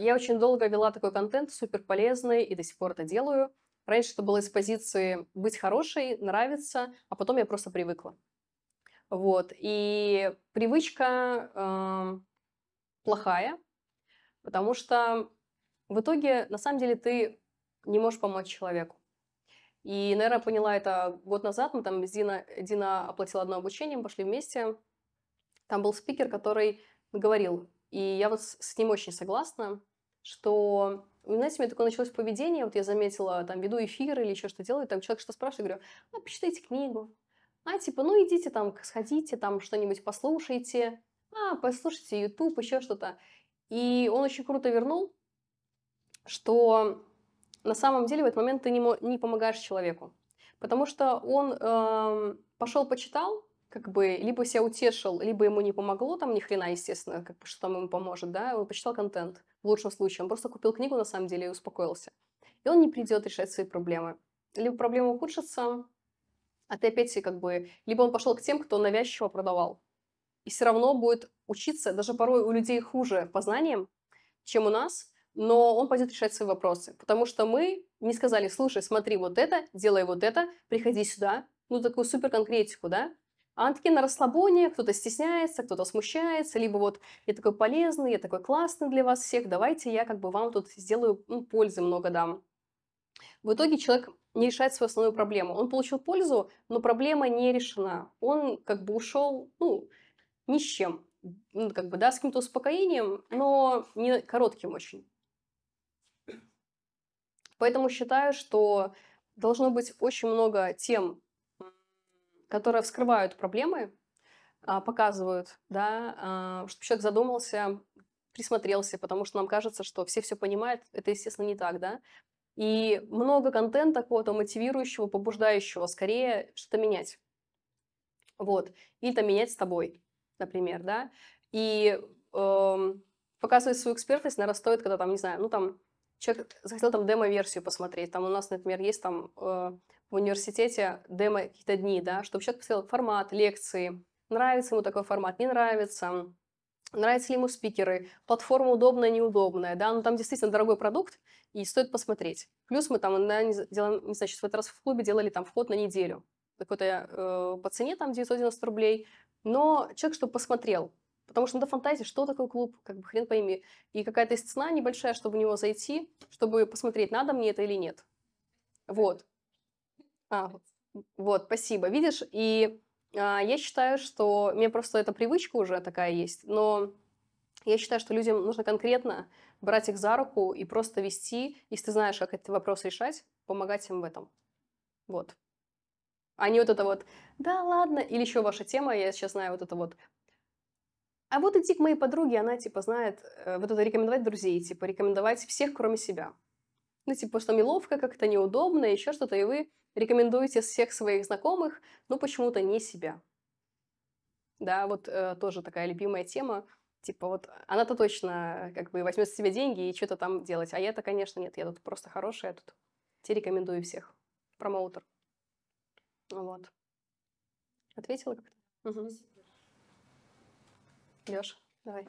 [SPEAKER 1] я очень долго вела такой контент, супер полезный, и до сих пор это делаю. Раньше это было из позиции быть хорошей, нравится, а потом я просто привыкла. Вот. И привычка э, плохая, потому что в итоге, на самом деле, ты не можешь помочь человеку. И, наверное, поняла это год назад. Мы там с Дина, Дина оплатила одно обучение, мы пошли вместе. Там был спикер, который говорил, и я вот с ним очень согласна, что, знаете, у меня такое началось поведение, вот я заметила, там, веду эфир или еще что делаю, там человек что спрашивает, говорю, а, почитайте книгу, а, типа, ну, идите там, сходите, там, что-нибудь послушайте, а, послушайте YouTube, еще что-то. И он очень круто вернул, что на самом деле в этот момент ты не, не помогаешь человеку. Потому что он э, эм, пошел, почитал, как бы либо себя утешил, либо ему не помогло, там ни хрена, естественно, как бы, что там ему поможет, да, он почитал контент, в лучшем случае, он просто купил книгу, на самом деле, и успокоился. И он не придет решать свои проблемы. Либо проблема ухудшится, а ты опять как бы, либо он пошел к тем, кто навязчиво продавал. И все равно будет учиться, даже порой у людей хуже по знаниям, чем у нас, но он пойдет решать свои вопросы. Потому что мы не сказали, слушай, смотри вот это, делай вот это, приходи сюда, ну такую супер конкретику, да, а они такие на расслабоне, кто-то стесняется, кто-то смущается, либо вот я такой полезный, я такой классный для вас всех, давайте я как бы вам тут сделаю ну, пользы много дам. В итоге человек не решает свою основную проблему. Он получил пользу, но проблема не решена. Он как бы ушел, ну, ни с чем. Ну, как бы, да, с каким-то успокоением, но не коротким очень. Поэтому считаю, что должно быть очень много тем, которые вскрывают проблемы, а, показывают, да, а, чтобы человек задумался, присмотрелся, потому что нам кажется, что все все понимают, это, естественно, не так, да. И много контента какого-то мотивирующего, побуждающего скорее что-то менять. Вот. Или там менять с тобой, например, да. И э, показывать свою экспертность, наверное, стоит, когда там, не знаю, ну там человек захотел там демо-версию посмотреть. Там у нас, например, есть там э, в университете демо какие-то дни, да, чтобы человек посмотрел формат лекции, нравится ему такой формат, не нравится, нравятся ли ему спикеры, платформа удобная, неудобная, да, ну там действительно дорогой продукт, и стоит посмотреть. Плюс мы там, да, не, делаем, не сейчас в этот раз в клубе делали там вход на неделю, какой-то э, по цене там 990 рублей, но человек, чтобы посмотрел, Потому что надо фантазии, что такое клуб, как бы хрен пойми. И какая-то цена небольшая, чтобы в него зайти, чтобы посмотреть, надо мне это или нет. Вот. А, вот, спасибо. Видишь, и а, я считаю, что меня просто эта привычка уже такая есть, но я считаю, что людям нужно конкретно брать их за руку и просто вести, если ты знаешь, как этот вопрос решать, помогать им в этом. Вот. А не вот это вот, да ладно, или еще ваша тема, я сейчас знаю вот это вот, а вот идти к моей подруге, она, типа, знает, э, вот это рекомендовать друзей, типа, рекомендовать всех, кроме себя. Ну, типа, что неловко, как-то неудобно, еще что-то, и вы рекомендуете всех своих знакомых, но почему-то не себя. Да, вот э, тоже такая любимая тема. Типа вот она-то точно как бы возьмет с себя деньги и что-то там делать. А я-то, конечно, нет. Я тут просто хорошая, я тут тебе рекомендую всех. Промоутер. Вот. Ответила как-то? Угу. Лёш, давай.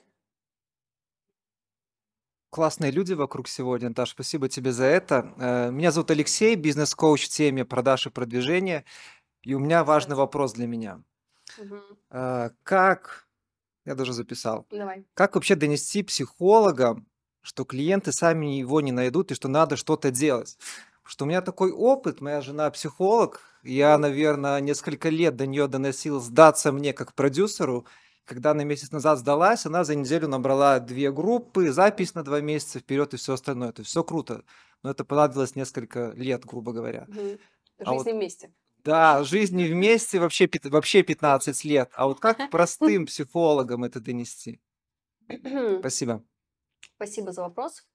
[SPEAKER 11] Классные люди вокруг сегодня, Наташа, спасибо тебе за это. Э, меня зовут Алексей, бизнес-коуч в теме продаж и продвижения. И у меня важный вопрос для меня. Угу. Как, я даже записал,
[SPEAKER 1] Давай.
[SPEAKER 11] как вообще донести психологам, что клиенты сами его не найдут и что надо что-то делать? Что у меня такой опыт, моя жена психолог, я, наверное, несколько лет до нее доносил сдаться мне как продюсеру, когда она месяц назад сдалась, она за неделю набрала две группы, запись на два месяца вперед и все остальное. Это все круто. Но это понадобилось несколько лет, грубо говоря.
[SPEAKER 1] Угу. Жизнь а вот,
[SPEAKER 11] вместе. Да, жизни вместе вообще, вообще 15 лет. А вот как простым психологам это донести? Спасибо.
[SPEAKER 1] Спасибо за вопрос.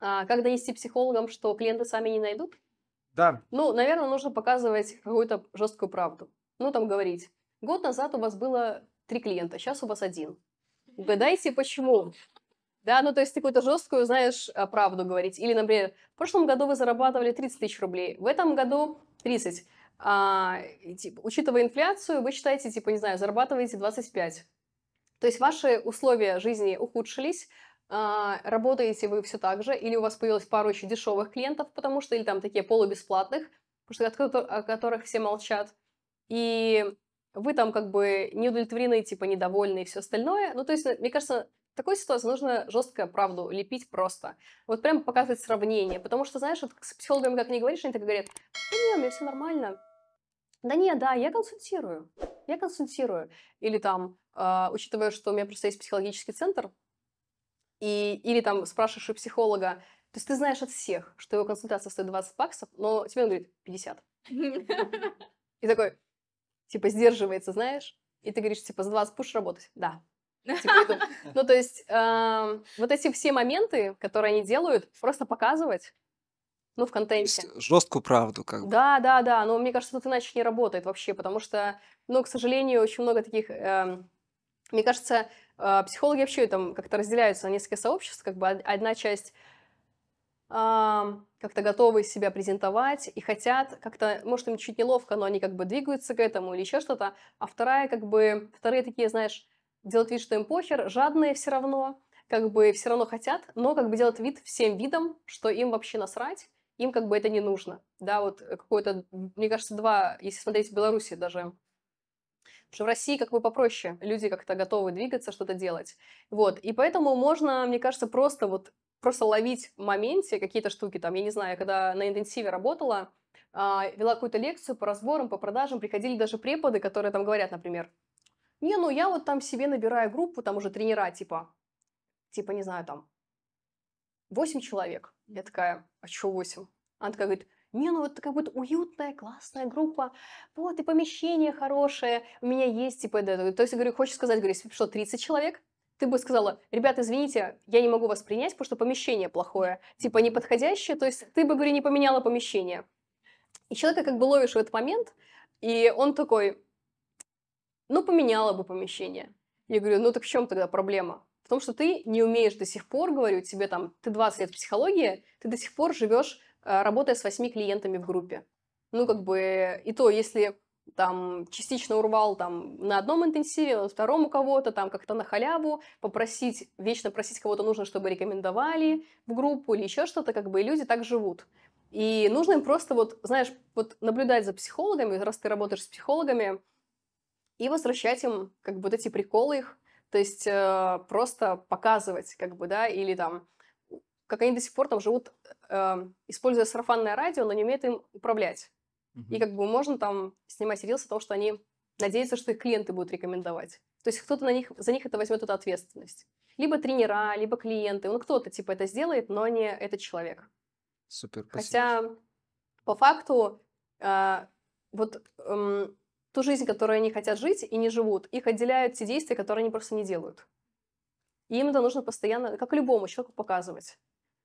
[SPEAKER 1] А как донести психологам, что клиенты сами не найдут?
[SPEAKER 11] Да.
[SPEAKER 1] Ну, наверное, нужно показывать какую-то жесткую правду. Ну, там говорить, год назад у вас было три клиента, сейчас у вас один. Угадайте, почему? Да, ну то есть какую-то жесткую, знаешь, а, правду говорить. Или, например, в прошлом году вы зарабатывали 30 тысяч рублей, в этом году 30. А, типа, учитывая инфляцию, вы считаете, типа, не знаю, зарабатываете 25. То есть ваши условия жизни ухудшились, а, работаете вы все так же, или у вас появилось пару еще дешевых клиентов, потому что, или там такие полубесплатных, потому что о которых все молчат, и вы там как бы не удовлетворены, типа недовольны и все остальное. Ну, то есть, мне кажется, в такой ситуации нужно жесткую правду лепить просто. Вот прям показывать сравнение. Потому что, знаешь, вот с психологами как не говоришь, они так говорят, да не, у меня все нормально. Да не, да, я консультирую. Я консультирую. Или там, э, учитывая, что у меня просто есть психологический центр, и, или там спрашиваешь у психолога, то есть ты знаешь от всех, что его консультация стоит 20 баксов, но тебе он говорит 50. И такой, типа, сдерживается, знаешь? И ты говоришь, типа, за 20 будешь работать? Да. Типа, ну, то есть, э, вот эти все моменты, которые они делают, просто показывать, ну, в контенте.
[SPEAKER 11] Жесткую правду, как бы.
[SPEAKER 1] Да, да, да, но мне кажется, тут иначе не работает вообще, потому что, ну, к сожалению, очень много таких, э, мне кажется, а, психологи вообще там как-то разделяются на несколько сообществ. Как бы одна часть как-то готовы себя презентовать и хотят как-то, может, им чуть неловко, но они как бы двигаются к этому или еще что-то, а вторая как бы, вторые такие, знаешь, делают вид, что им похер, жадные все равно, как бы все равно хотят, но как бы делают вид всем видом, что им вообще насрать, им как бы это не нужно, да, вот какое-то, мне кажется, два, если смотреть в Беларуси даже, что в России как бы попроще, люди как-то готовы двигаться, что-то делать. Вот, и поэтому можно, мне кажется, просто вот просто ловить в моменте какие-то штуки. Там, я не знаю, когда на интенсиве работала, а, вела какую-то лекцию по разборам, по продажам, приходили даже преподы, которые там говорят, например, не, ну я вот там себе набираю группу, там уже тренера, типа, типа, не знаю, там, 8 человек. Я такая, а что 8? Она такая говорит, не, ну это как будто уютная, классная группа, вот, и помещение хорошее, у меня есть, типа, это. То есть, я говорю, хочешь сказать, говорю, что 30 человек, ты бы сказала, ребята, извините, я не могу вас принять, потому что помещение плохое, типа, неподходящее, то есть ты бы, говорю, не поменяла помещение. И человека как бы ловишь в этот момент, и он такой, ну, поменяла бы помещение. Я говорю, ну так в чем тогда проблема? В том, что ты не умеешь до сих пор, говорю, тебе там, ты 20 лет в психологии, ты до сих пор живешь Э, работая с восьми клиентами в группе. Ну, как бы, и то, если там частично урвал там на одном интенсиве, на втором у кого-то, там как-то на халяву, попросить, вечно просить кого-то нужно, чтобы рекомендовали в группу или еще что-то, как бы и люди так живут. И нужно им просто вот, знаешь, вот наблюдать за психологами, раз ты работаешь с психологами, и возвращать им как бы вот эти приколы их, то есть э, просто показывать, как бы, да, или там как они до сих пор там живут, э, используя сарафанное радио, но не умеют им управлять. Mm-hmm. И как бы можно там снимать рилсы о том, что они надеются, что их клиенты будут рекомендовать. То есть кто-то на них, за них это возьмет эту ответственность. Либо тренера, либо клиенты. Ну, кто-то типа это сделает, но не этот человек.
[SPEAKER 11] Супер,
[SPEAKER 1] спасибо. Хотя по факту э, вот э, ту жизнь, которую они хотят жить и не живут, их отделяют те действия, которые они просто не делают. И им это нужно постоянно, как любому человеку, показывать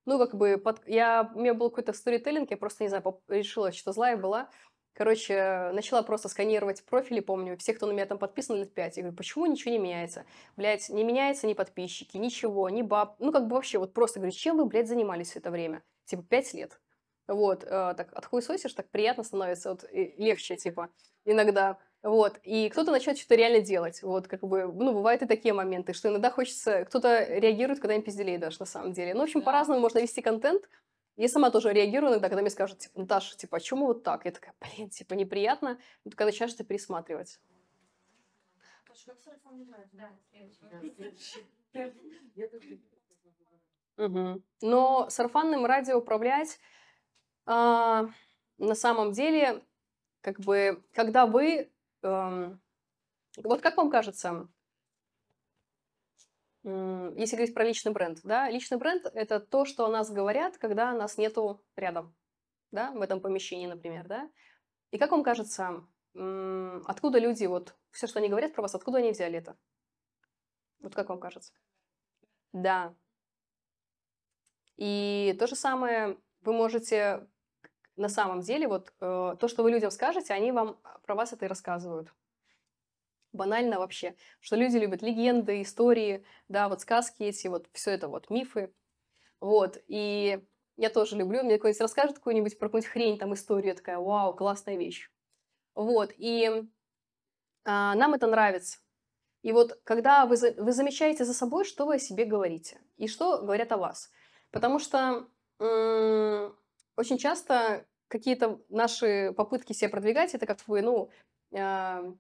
[SPEAKER 1] ну, как бы, под... я... у меня был какой-то сторителлинг, я просто, не знаю, поп... решила, что злая была. Короче, начала просто сканировать профили, помню, всех, кто на меня там подписан лет пять. Я говорю, почему ничего не меняется? Блядь, не меняется ни подписчики, ничего, ни баб. Ну, как бы вообще, вот просто говорю, чем вы, блядь, занимались все это время? Типа, пять лет. Вот, э, так отхуесосишь, так приятно становится, вот, легче, типа, иногда. Вот, и кто-то начнет что-то реально делать. Вот, как бы, ну, бывают и такие моменты, что иногда хочется, кто-то реагирует, когда им пизделей даже, на самом деле. Ну, в общем, по-разному можно вести контент. Я сама тоже реагирую иногда, когда мне скажут, типа, Наташа, типа, а чему вот так? Я такая, блин, типа, неприятно. Ну, когда начинаешь это пересматривать. Угу. Но сарафанным радио управлять а, на самом деле, как бы, когда вы вот как вам кажется, если говорить про личный бренд, да, личный бренд – это то, что о нас говорят, когда нас нету рядом, да, в этом помещении, например, да. И как вам кажется, откуда люди, вот все, что они говорят про вас, откуда они взяли это? Вот как вам кажется? Да. И то же самое вы можете на самом деле, вот э, то, что вы людям скажете, они вам про вас это и рассказывают. Банально вообще, что люди любят легенды, истории, да, вот сказки эти, вот все это вот мифы. Вот, и я тоже люблю, мне кто-нибудь расскажет какую-нибудь про какую-нибудь хрень, там, историю, такая, вау, классная вещь. Вот, и а, нам это нравится. И вот когда вы, вы замечаете за собой, что вы о себе говорите и что говорят о вас. Потому что очень часто какие-то наши попытки себя продвигать, это как вы, ну, э,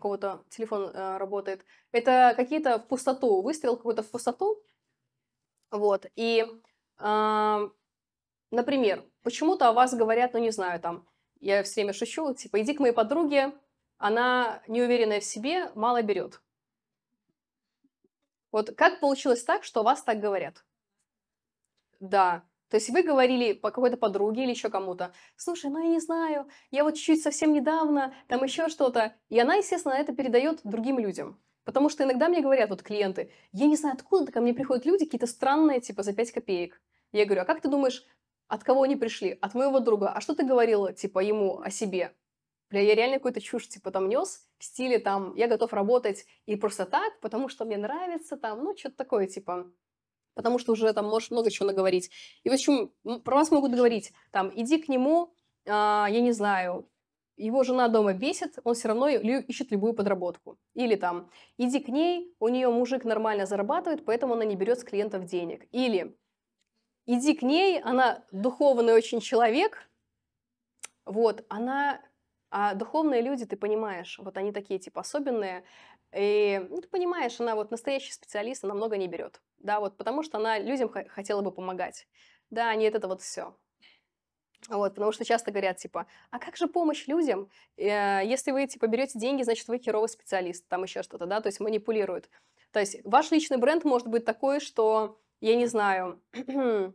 [SPEAKER 1] кого-то телефон э, работает, это какие-то в пустоту, выстрел какой-то в пустоту, вот, и, э, например, почему-то о вас говорят, ну, не знаю, там, я все время шучу, типа, иди к моей подруге, она неуверенная в себе, мало берет. Вот как получилось так, что вас так говорят? Да. То есть вы говорили по какой-то подруге или еще кому-то, слушай, ну я не знаю, я вот чуть-чуть совсем недавно, там еще что-то. И она, естественно, это передает другим людям. Потому что иногда мне говорят вот клиенты, я не знаю, откуда ко мне приходят люди какие-то странные, типа за 5 копеек. Я говорю, а как ты думаешь, от кого они пришли? От моего друга. А что ты говорила, типа, ему о себе? Бля, я реально какой-то чушь, типа, там нес в стиле, там, я готов работать и просто так, потому что мне нравится, там, ну, что-то такое, типа, потому что уже там можешь много чего наговорить. И в общем, про вас могут говорить, там, иди к нему, а, я не знаю, его жена дома бесит, он все равно ищет любую подработку. Или там, иди к ней, у нее мужик нормально зарабатывает, поэтому она не берет с клиентов денег. Или иди к ней, она духовный очень человек, вот, она а духовные люди, ты понимаешь, вот они такие, типа, особенные, и ну, ты понимаешь, она вот настоящий специалист, она много не берет. Да, вот потому что она людям хотела бы помогать. Да, нет, это вот все. Вот, потому что часто говорят, типа, а как же помощь людям? Э, если вы, типа, берете деньги, значит, вы херовый специалист, там еще что-то, да, то есть манипулируют. То есть ваш личный бренд может быть такой, что, я не знаю,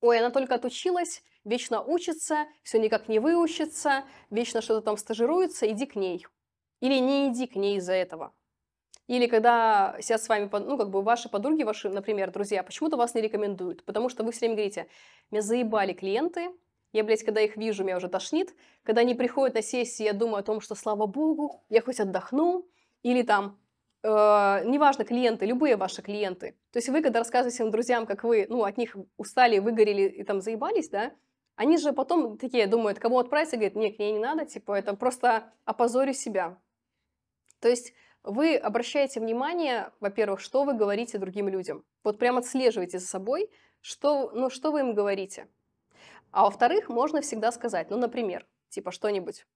[SPEAKER 1] ой, она только отучилась, вечно учится, все никак не выучится, вечно что-то там стажируется, иди к ней. Или не иди к ней из-за этого. Или когда сидят с вами, ну, как бы ваши подруги, ваши, например, друзья, почему-то вас не рекомендуют, потому что вы все время говорите, меня заебали клиенты, я, блядь, когда их вижу, меня уже тошнит. Когда они приходят на сессии, я думаю о том, что, слава богу, я хоть отдохну. Или там, э, неважно, клиенты, любые ваши клиенты. То есть вы, когда рассказываете своим друзьям, как вы, ну, от них устали, выгорели и там заебались, да, они же потом такие думают, кому отправиться, говорят, нет, мне не надо, типа, это просто опозорю себя. То есть вы обращаете внимание, во-первых, что вы говорите другим людям. Вот прямо отслеживайте за собой, что, ну, что вы им говорите. А во-вторых, можно всегда сказать, ну, например, типа что-нибудь.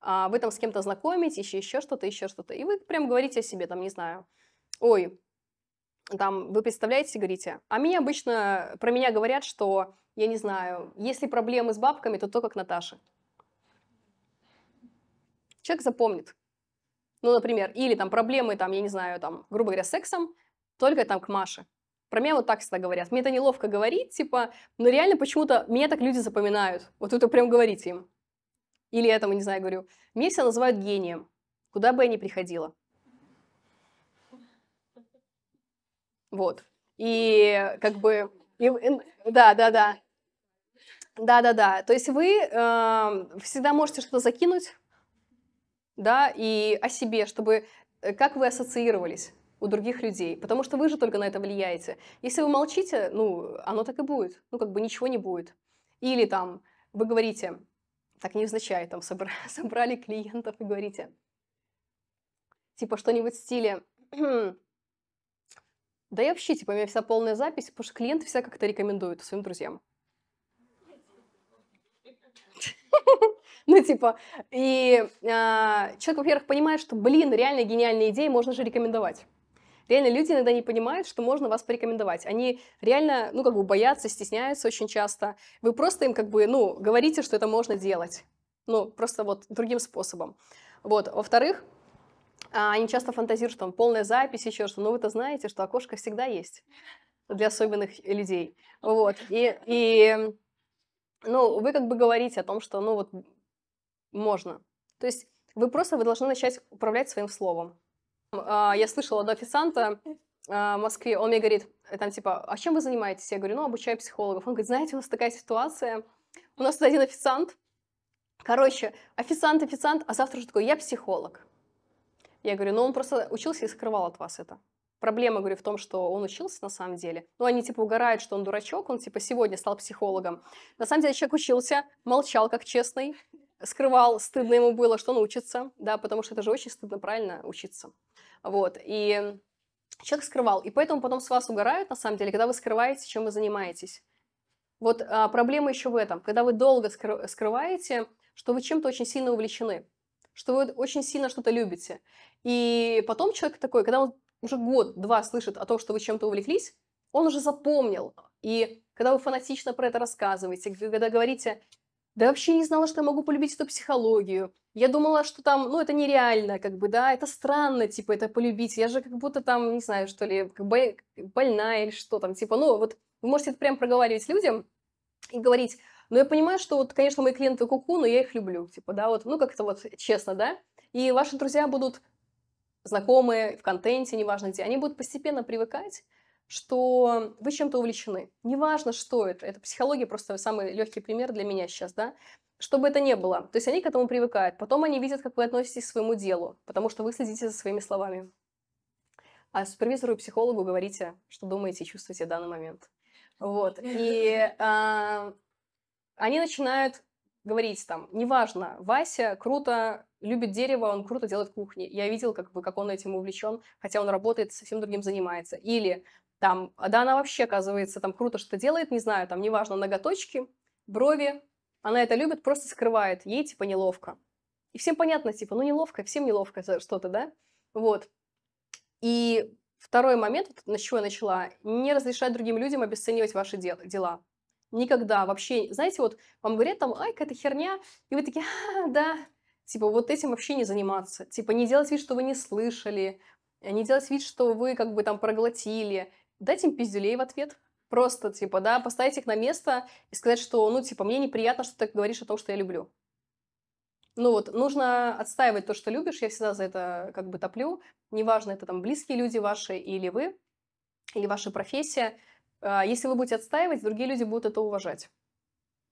[SPEAKER 1] А вы там с кем-то знакомитесь, еще, еще что-то, еще что-то. И вы прям говорите о себе, там, не знаю, ой, там, вы представляете, говорите, а мне обычно, про меня говорят, что, я не знаю, если проблемы с бабками, то только к Наташе. Человек запомнит, ну, например, или там проблемы, там, я не знаю, там, грубо говоря, с сексом, только там к Маше. Про меня вот так всегда говорят. Мне это неловко говорить, типа, но реально почему-то меня так люди запоминают. Вот это прям говорите им. Или я там, не знаю, говорю, меня все называют гением, куда бы я ни приходила. Вот. И как бы, и, да, да, да. Да, да, да. То есть вы э, всегда можете что-то закинуть, да, и о себе, чтобы э, как вы ассоциировались у других людей, потому что вы же только на это влияете. Если вы молчите, ну, оно так и будет, ну, как бы ничего не будет. Или там вы говорите, так невзначай, там собра- собрали клиентов и говорите, типа что-нибудь в стиле, да и вообще, типа, у меня вся полная запись, потому что клиенты всегда как-то рекомендуют своим друзьям. Ну, типа, и а, человек, во-первых, понимает, что, блин, реально гениальные идеи можно же рекомендовать. Реально люди иногда не понимают, что можно вас порекомендовать. Они реально, ну, как бы боятся, стесняются очень часто. Вы просто им, как бы, ну, говорите, что это можно делать. Ну, просто вот другим способом. Вот. Во-вторых, а, они часто фантазируют, что там полная запись, еще что. Но вы-то знаете, что окошко всегда есть для особенных людей. Вот. И, и ну, вы как бы говорите о том, что, ну, вот, можно. То есть вы просто вы должны начать управлять своим словом. А, я слышала до официанта а, в Москве, он мне говорит, там типа, а чем вы занимаетесь? Я говорю, ну, обучаю психологов. Он говорит, знаете, у нас такая ситуация, у нас тут один официант, короче, официант, официант, а завтра же такой, я психолог. Я говорю, ну, он просто учился и скрывал от вас это. Проблема, говорю, в том, что он учился на самом деле. Ну, они типа угорают, что он дурачок, он типа сегодня стал психологом. На самом деле человек учился, молчал как честный, скрывал, стыдно ему было, что он учится, да, потому что это же очень стыдно, правильно, учиться. Вот, и человек скрывал, и поэтому потом с вас угорают, на самом деле, когда вы скрываете, чем вы занимаетесь. Вот а, проблема еще в этом, когда вы долго скры- скрываете, что вы чем-то очень сильно увлечены, что вы очень сильно что-то любите. И потом человек такой, когда он уже год-два слышит о том, что вы чем-то увлеклись, он уже запомнил. И когда вы фанатично про это рассказываете, когда говорите, да вообще не знала, что я могу полюбить эту психологию. Я думала, что там, ну, это нереально, как бы, да, это странно, типа, это полюбить. Я же как будто там, не знаю, что ли, как бы больная или что там, типа, ну, вот вы можете это прям проговаривать людям и говорить, ну, я понимаю, что вот, конечно, мои клиенты куку, но я их люблю, типа, да, вот, ну, как-то вот честно, да, и ваши друзья будут знакомые в контенте, неважно где, они будут постепенно привыкать что вы чем-то увлечены. Неважно, что это. Это психология просто самый легкий пример для меня сейчас, да. Чтобы это не было. То есть они к этому привыкают. Потом они видят, как вы относитесь к своему делу, потому что вы следите за своими словами. А супервизору и психологу говорите, что думаете и чувствуете в данный момент. Вот. И а, они начинают говорить там, неважно, Вася круто любит дерево, он круто делает кухни. Я видел, как бы, как он этим увлечен, хотя он работает, совсем другим занимается. Или там, да, она вообще, оказывается, там круто что делает, не знаю, там, неважно, ноготочки, брови, она это любит, просто скрывает, ей, типа, неловко. И всем понятно, типа, ну, неловко, всем неловко что-то, да? Вот. И второй момент, на чего я начала, не разрешать другим людям обесценивать ваши дела. Никогда, вообще, знаете, вот вам говорят там, ай, какая-то херня, и вы такие, а, да, типа, вот этим вообще не заниматься, типа, не делать вид, что вы не слышали, не делать вид, что вы как бы там проглотили, дать им пиздюлей в ответ. Просто, типа, да, поставить их на место и сказать, что, ну, типа, мне неприятно, что ты говоришь о том, что я люблю. Ну вот, нужно отстаивать то, что любишь, я всегда за это как бы топлю. Неважно, это там близкие люди ваши или вы, или ваша профессия. А, если вы будете отстаивать, другие люди будут это уважать.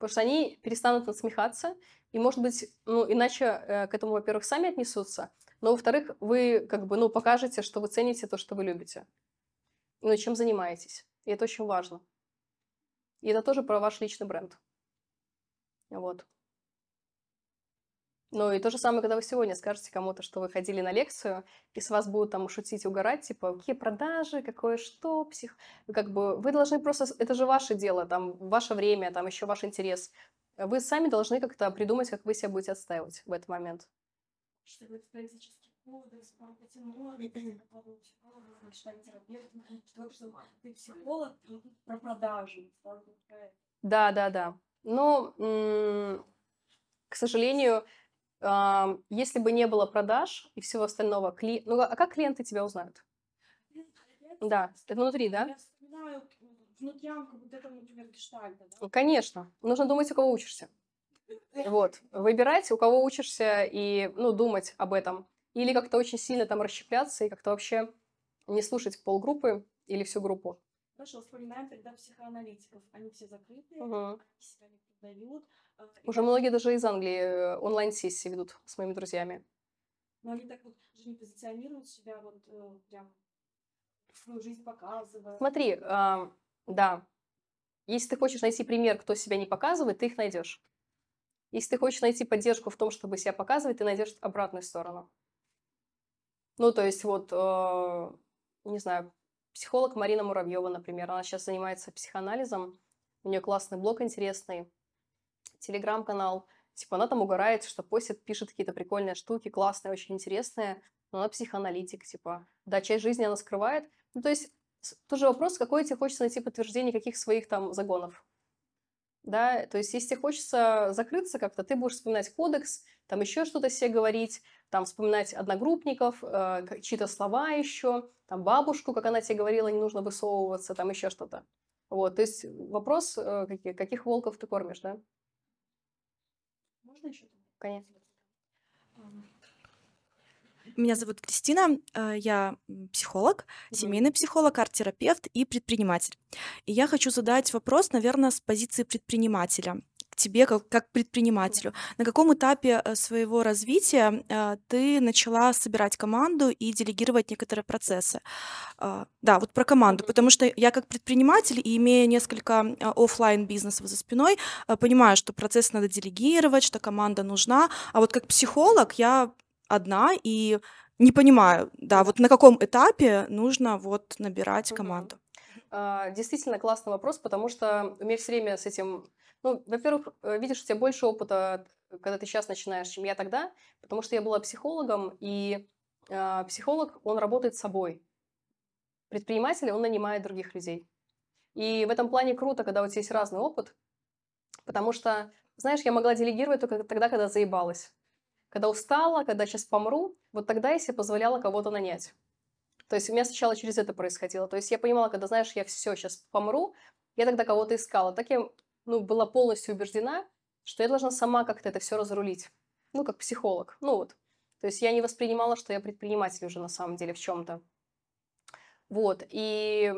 [SPEAKER 1] Потому что они перестанут насмехаться, и, может быть, ну, иначе э, к этому, во-первых, сами отнесутся, но, во-вторых, вы как бы, ну, покажете, что вы цените то, что вы любите ну, чем занимаетесь. И это очень важно. И это тоже про ваш личный бренд. Вот. Ну и то же самое, когда вы сегодня скажете кому-то, что вы ходили на лекцию, и с вас будут там шутить, угорать, типа, какие продажи, какое что, псих... Как бы вы должны просто... Это же ваше дело, там, ваше время, там, еще ваш интерес. Вы сами должны как-то придумать, как вы себя будете отстаивать в этот момент. Чтобы это кодекс по ты психолог про продажи. Да, да, да. Но, к сожалению, если бы не было продаж и всего остального, кли... ну а как клиенты тебя узнают? Да, это внутри, да? Конечно. Нужно думать, у кого учишься. Вот. Выбирать, у кого учишься, и ну, думать об этом. Или как-то очень сильно там расщепляться и как-то вообще не слушать полгруппы или всю группу.
[SPEAKER 12] Хорошо, вспоминаем тогда психоаналитиков. Они все закрыты,
[SPEAKER 1] угу.
[SPEAKER 12] они себя не продают.
[SPEAKER 1] Уже многие даже из Англии э, онлайн-сессии ведут с моими друзьями.
[SPEAKER 12] Но они так вот же не позиционируют себя вот э, прям свою жизнь показывая.
[SPEAKER 1] Смотри, э, да. Если ты хочешь найти пример, кто себя не показывает, ты их найдешь. Если ты хочешь найти поддержку в том, чтобы себя показывать, ты найдешь обратную сторону. Ну, то есть вот, э, не знаю, психолог Марина Муравьева, например, она сейчас занимается психоанализом, у нее классный блог интересный, телеграм-канал, типа она там угорает, что постит, пишет какие-то прикольные штуки, классные, очень интересные, но она психоаналитик, типа, да, часть жизни она скрывает. Ну, то есть тоже вопрос, какой тебе хочется найти подтверждение каких своих там загонов. Да, то есть если тебе хочется закрыться как-то, ты будешь вспоминать кодекс, там еще что-то себе говорить, там вспоминать одногруппников, э, чьи-то слова еще, там бабушку, как она тебе говорила, не нужно высовываться, там еще что-то. Вот, то есть вопрос, э, каких, каких волков ты кормишь, да?
[SPEAKER 12] Можно еще?
[SPEAKER 1] Конечно.
[SPEAKER 13] Меня зовут Кристина, э, я психолог, семейный психолог, арт-терапевт и предприниматель. И я хочу задать вопрос, наверное, с позиции предпринимателя к тебе как, как предпринимателю. На каком этапе э, своего развития э, ты начала собирать команду и делегировать некоторые процессы? А, Да, вот про команду, потому что я как предприниматель и имея несколько оффлайн бизнесов за спиной, э, понимаю, что процесс надо делегировать, что команда нужна, а вот как психолог я одна и не понимаю, да, вот на каком этапе нужно вот набирать команду.
[SPEAKER 1] А, Действительно классный вопрос, потому что у меня все время с этим... Ну, во-первых, э, видишь, у тебя больше опыта, когда ты сейчас начинаешь, чем я тогда, потому что я была психологом, и а, психолог, он работает с собой. Предприниматель, он нанимает других людей. И в этом плане круто, когда у тебя есть разный опыт, потому что, знаешь, я могла делегировать только тогда, когда заебалась. Когда устала, когда сейчас помру, вот тогда я себе позволяла кого-то нанять. То есть у меня сначала через это происходило. То есть я понимала, когда, знаешь, я все, сейчас помру, я тогда кого-то искала. Так я ну, была полностью убеждена, что я должна сама как-то это все разрулить. Ну, как психолог. Ну вот. То есть я не воспринимала, что я предприниматель уже на самом деле в чем-то. Вот. И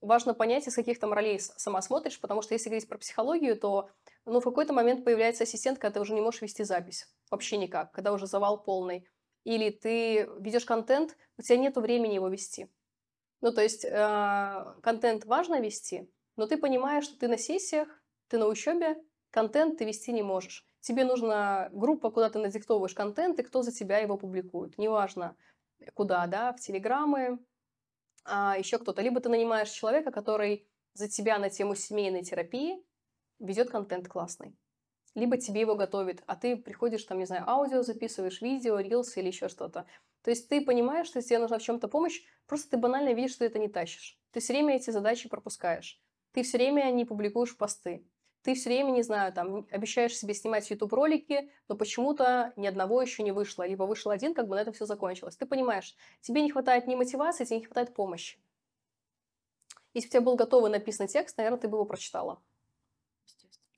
[SPEAKER 1] важно понять, из каких там ролей сама смотришь, потому что если говорить про психологию, то ну, в какой-то момент появляется ассистент, когда ты уже не можешь вести запись. Вообще никак, когда уже завал полный. Или ты ведешь контент, у тебя нет времени его вести. Ну, то есть э, контент важно вести, но ты понимаешь, что ты на сессиях, ты на учебе, контент ты вести не можешь. Тебе нужна группа, куда ты надиктовываешь контент, и кто за тебя его публикует. Неважно, куда, да, в телеграммы, а еще кто-то. Либо ты нанимаешь человека, который за тебя на тему семейной терапии ведет контент классный. Либо тебе его готовит, а ты приходишь, там, не знаю, аудио записываешь, видео, рилсы или еще что-то. То есть ты понимаешь, что тебе нужна в чем-то помощь, просто ты банально видишь, что ты это не тащишь. Ты все время эти задачи пропускаешь. Ты все время не публикуешь посты. Ты все время, не знаю, там, обещаешь себе снимать YouTube-ролики, но почему-то ни одного еще не вышло. Либо вышел один, как бы на этом все закончилось. Ты понимаешь, тебе не хватает ни мотивации, тебе не хватает помощи. Если бы у тебя был готовый написанный текст, наверное, ты бы его прочитала.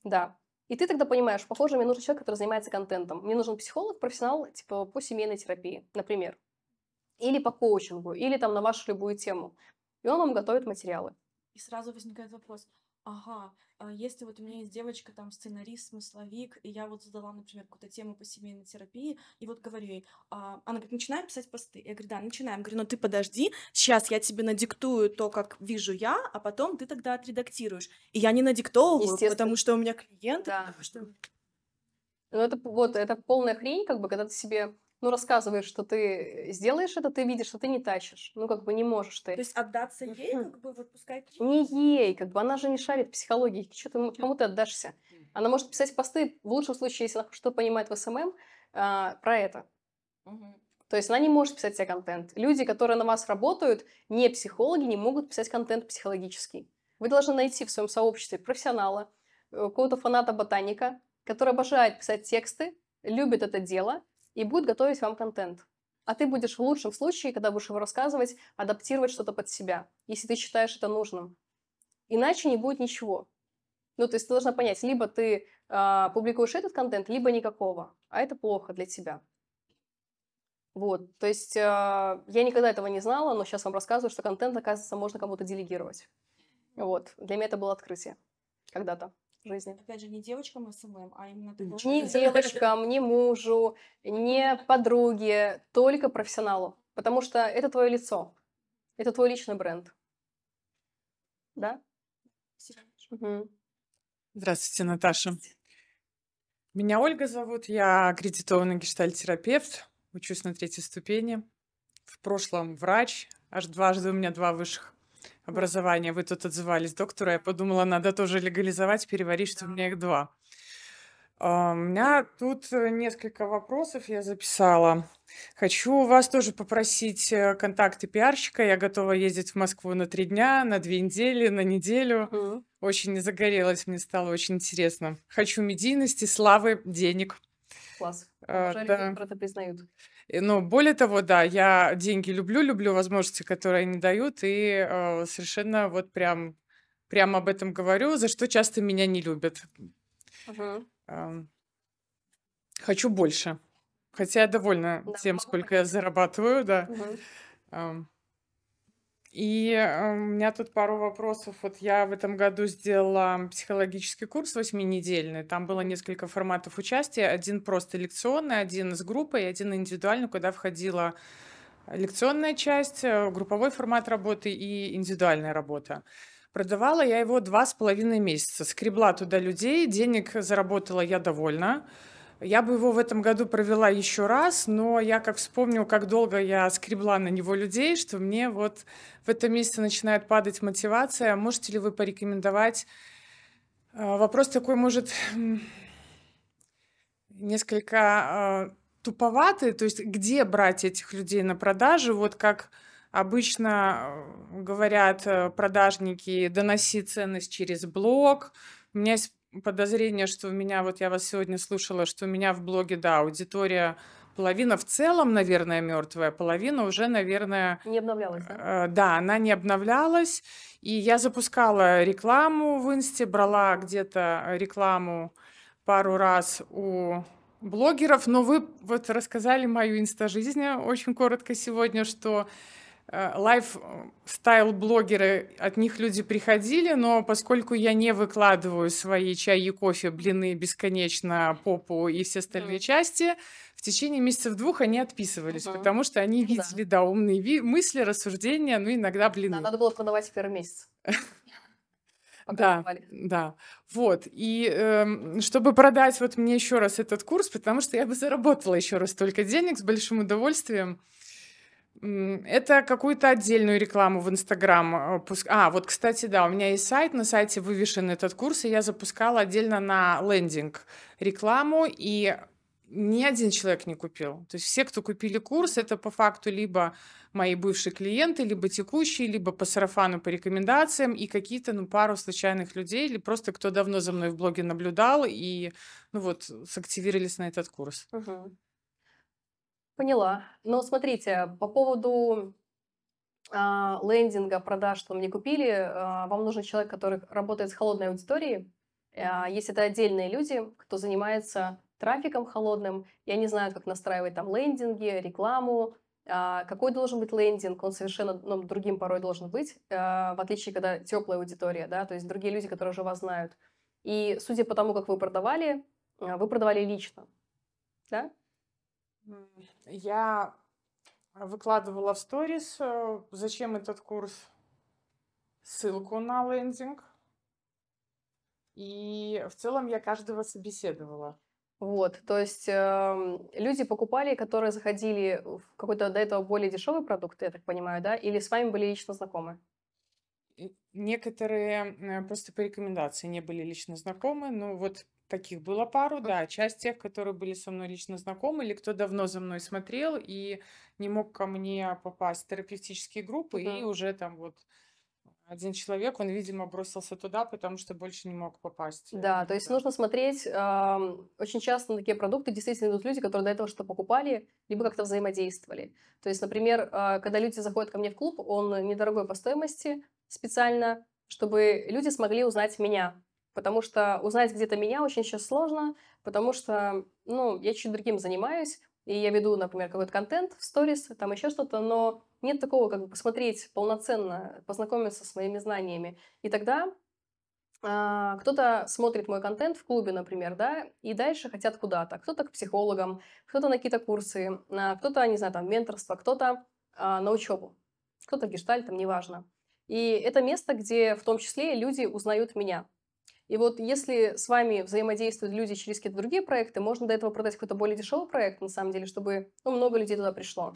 [SPEAKER 1] Да. И ты тогда понимаешь, похоже, мне нужен человек, который занимается контентом. Мне нужен психолог, профессионал, типа, по семейной терапии, например. Или по коучингу, или там на вашу любую тему. И он вам готовит материалы.
[SPEAKER 12] И сразу возникает вопрос. Ага, а если вот у меня есть девочка, там, сценарист, смысловик, и я вот задала, например, какую-то тему по семейной терапии, и вот говорю ей, а, она говорит, начинаем писать посты. Я говорю, да, начинаем. Говорю, ну ты подожди, сейчас я тебе надиктую то, как вижу я, а потом ты тогда отредактируешь. И я не надиктовываю, потому что у меня клиент.
[SPEAKER 1] Да.
[SPEAKER 12] потому что-
[SPEAKER 1] Ну, это вот, это полная хрень, как бы, когда ты себе, ну, рассказываешь, что ты сделаешь это, ты видишь, что ты не тащишь. Ну, как бы не можешь ты.
[SPEAKER 12] То есть отдаться ей, как бы, вот пускай...
[SPEAKER 1] Не ей, как бы она же не шарит психологии. Чё ты, кому ты отдашься? Она может писать посты, в лучшем случае, если она что понимает в SMM, а, про это. То есть она не может писать себе контент. Люди, которые на вас работают, не психологи, не могут писать контент психологический. Вы должны найти в своем сообществе профессионала, э, какого-то фаната-ботаника, который обожает писать тексты, любит это дело и будет готовить вам контент. А ты будешь в лучшем случае, когда будешь его рассказывать, адаптировать что-то под себя, если ты считаешь это нужным. Иначе не будет ничего. Ну, то есть ты должна понять, либо ты а, публикуешь этот контент, либо никакого. А это плохо для тебя. Вот, то есть а, я никогда этого не знала, но сейчас вам рассказываю, что контент, оказывается, можно кому-то делегировать. Вот, для меня это было открытие когда-то жизни.
[SPEAKER 12] Опять же, не девочкам SMM, а именно
[SPEAKER 1] Ни девочкам, ни мужу, ни подруге, только профессионалу. Потому что это твое лицо, это твой личный бренд. Да? Мгм.
[SPEAKER 14] Здравствуйте, Наташа. Меня Ольга зовут, я аккредитованный гештальтерапевт, учусь на третьей ступени. В прошлом врач, аж дважды у меня два высших образования. Вы тут отзывались доктора, я подумала, надо тоже легализовать, переварить, что у меня их два. А, У меня тут э, несколько вопросов я записала. Хочу вас тоже попросить э, контакты пиарщика. Я готова ездить в Москву на три дня, на две недели, на неделю. Очень загорелась, мне стало очень интересно. Хочу медийности, славы, денег.
[SPEAKER 1] Класс.
[SPEAKER 14] А,
[SPEAKER 1] Уже
[SPEAKER 14] да.
[SPEAKER 1] про это признают.
[SPEAKER 14] И, Ну, более того, да, я деньги люблю, люблю возможности, которые они дают, и э, совершенно вот прям, прям об этом говорю, за что часто меня не любят. Ам, Хочу больше. Хотя я довольна
[SPEAKER 1] Да,
[SPEAKER 14] тем, сколько я зарабатываю, да. Ам, И э, у меня тут пару вопросов. Вот я в этом году сделала психологический курс восьминедельный. Там было несколько форматов участия. Один просто лекционный, один с группой, один индивидуальный, куда входила лекционная часть, э, групповой формат работы и индивидуальная работа. Продавала я его два с половиной месяца. Скребла туда людей, денег заработала я довольна. Я бы его в этом году провела еще раз, но я как вспомню, как долго я скребла на него людей, что мне вот в этом месяце начинает падать мотивация. Можете ли вы порекомендовать? А, Вопрос такой, может, несколько а, туповатый, то есть где брать этих людей на продажи, вот как обычно э, говорят э, продажники, доноси ценность через блог. У меня есть подозрение, что у меня, вот я вас сегодня слушала, что у меня в блоге, да, аудитория половина в целом, наверное, мертвая, половина уже, наверное,
[SPEAKER 1] Не обновлялась, да?
[SPEAKER 14] Э, Да, она не обновлялась. И я запускала рекламу в Инсте, брала где-то рекламу пару раз у блогеров, но вы вот рассказали мою инста-жизнь очень коротко сегодня, что лайфстайл блогеры, от них люди приходили, но поскольку я не выкладываю свои чай и кофе, блины бесконечно, попу и все остальные части, в течение месяцев двух они отписывались,
[SPEAKER 1] Мгм.
[SPEAKER 14] потому что они
[SPEAKER 1] Ну да.
[SPEAKER 14] видели, да, умные ви- мысли, рассуждения, ну, иногда
[SPEAKER 1] Да,
[SPEAKER 14] блины.
[SPEAKER 1] надо было продавать в первый месяц.
[SPEAKER 14] Да,
[SPEAKER 1] давали.
[SPEAKER 14] да, вот. И эм, чтобы продать вот мне еще раз этот курс, потому что я бы заработала еще раз столько денег с большим удовольствием. Это какую-то отдельную рекламу в Инстаграм. э, А, вот, кстати, да, у меня есть сайт, на сайте вывешен этот курс, и я запускала отдельно на лендинг рекламу, и ни один человек не купил. То есть все, кто купили курс, это по факту либо мои бывшие клиенты, либо текущие, либо по сарафану, по рекомендациям, и какие-то, ну, пару случайных людей, или просто кто давно за мной в блоге наблюдал, и, ну, вот, сактивировались на этот курс.
[SPEAKER 1] Мгм. Поняла. Но смотрите, по поводу а, лендинга, продаж, что мне купили, а, вам нужен человек, который работает с холодной аудиторией. А, Если это отдельные люди, кто занимается трафиком холодным, и они знают, как настраивать там лендинги, рекламу, а, какой должен быть лендинг, он совершенно ну, другим порой должен быть, а, в отличие, когда теплая аудитория, да, то есть другие люди, которые уже вас знают. И судя по тому, как вы продавали, вы продавали лично, да?
[SPEAKER 14] Я выкладывала в сторис, э, зачем этот курс, ссылку на лендинг. И в целом я каждого собеседовала.
[SPEAKER 1] Вот, то есть эм, люди покупали, которые заходили в какой-то до этого более дешевый продукт, я так понимаю, да, или с вами были лично знакомы?
[SPEAKER 14] Некоторые э, просто по рекомендации не были лично знакомы, ну вот таких было пару, да, часть тех, которые были со мной лично знакомы, или кто давно за мной смотрел и не мог ко мне попасть в терапевтические группы, и
[SPEAKER 1] Мгм.
[SPEAKER 14] уже там вот один человек, он, видимо, бросился туда, потому что больше не мог попасть. э,
[SPEAKER 1] Да, то есть
[SPEAKER 14] да.
[SPEAKER 1] нужно смотреть, очень часто на такие продукты действительно идут люди, которые до этого что покупали, либо как-то взаимодействовали. То есть, например, а, когда люди заходят ко мне в клуб, он недорогой по стоимости специально, чтобы люди смогли узнать меня. Потому что узнать где-то меня очень сейчас сложно, потому что, ну, я чуть другим занимаюсь, и я веду, например, какой-то контент в сторис, там еще что-то, но нет такого, как бы посмотреть полноценно, познакомиться с моими знаниями. И тогда а, кто-то смотрит мой контент в клубе, например, да, и дальше хотят куда-то. Кто-то к психологам, кто-то на какие-то курсы, кто-то, не знаю, там, менторство, кто-то а, на учебу, кто-то гештальт, там, неважно. И это место, где в том числе люди узнают меня. И вот если с вами взаимодействуют люди через какие-то другие проекты, можно до этого продать какой-то более дешевый проект, на самом деле, чтобы ну, много людей туда пришло,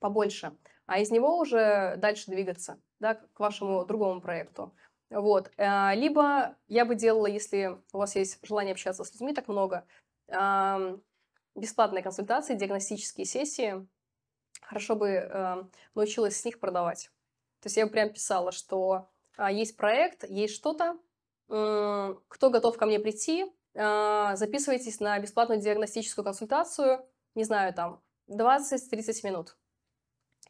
[SPEAKER 1] побольше. А из него уже дальше двигаться, да, к вашему другому проекту. Вот. А, Либо я бы делала, если у вас есть желание общаться с людьми так много, бесплатные консультации, диагностические сессии. Хорошо бы э, научилась с них продавать. То есть я бы прям писала, что а, есть проект, есть что-то, кто готов ко мне прийти, а, записывайтесь на бесплатную диагностическую консультацию, не знаю, там, 20-30 минут,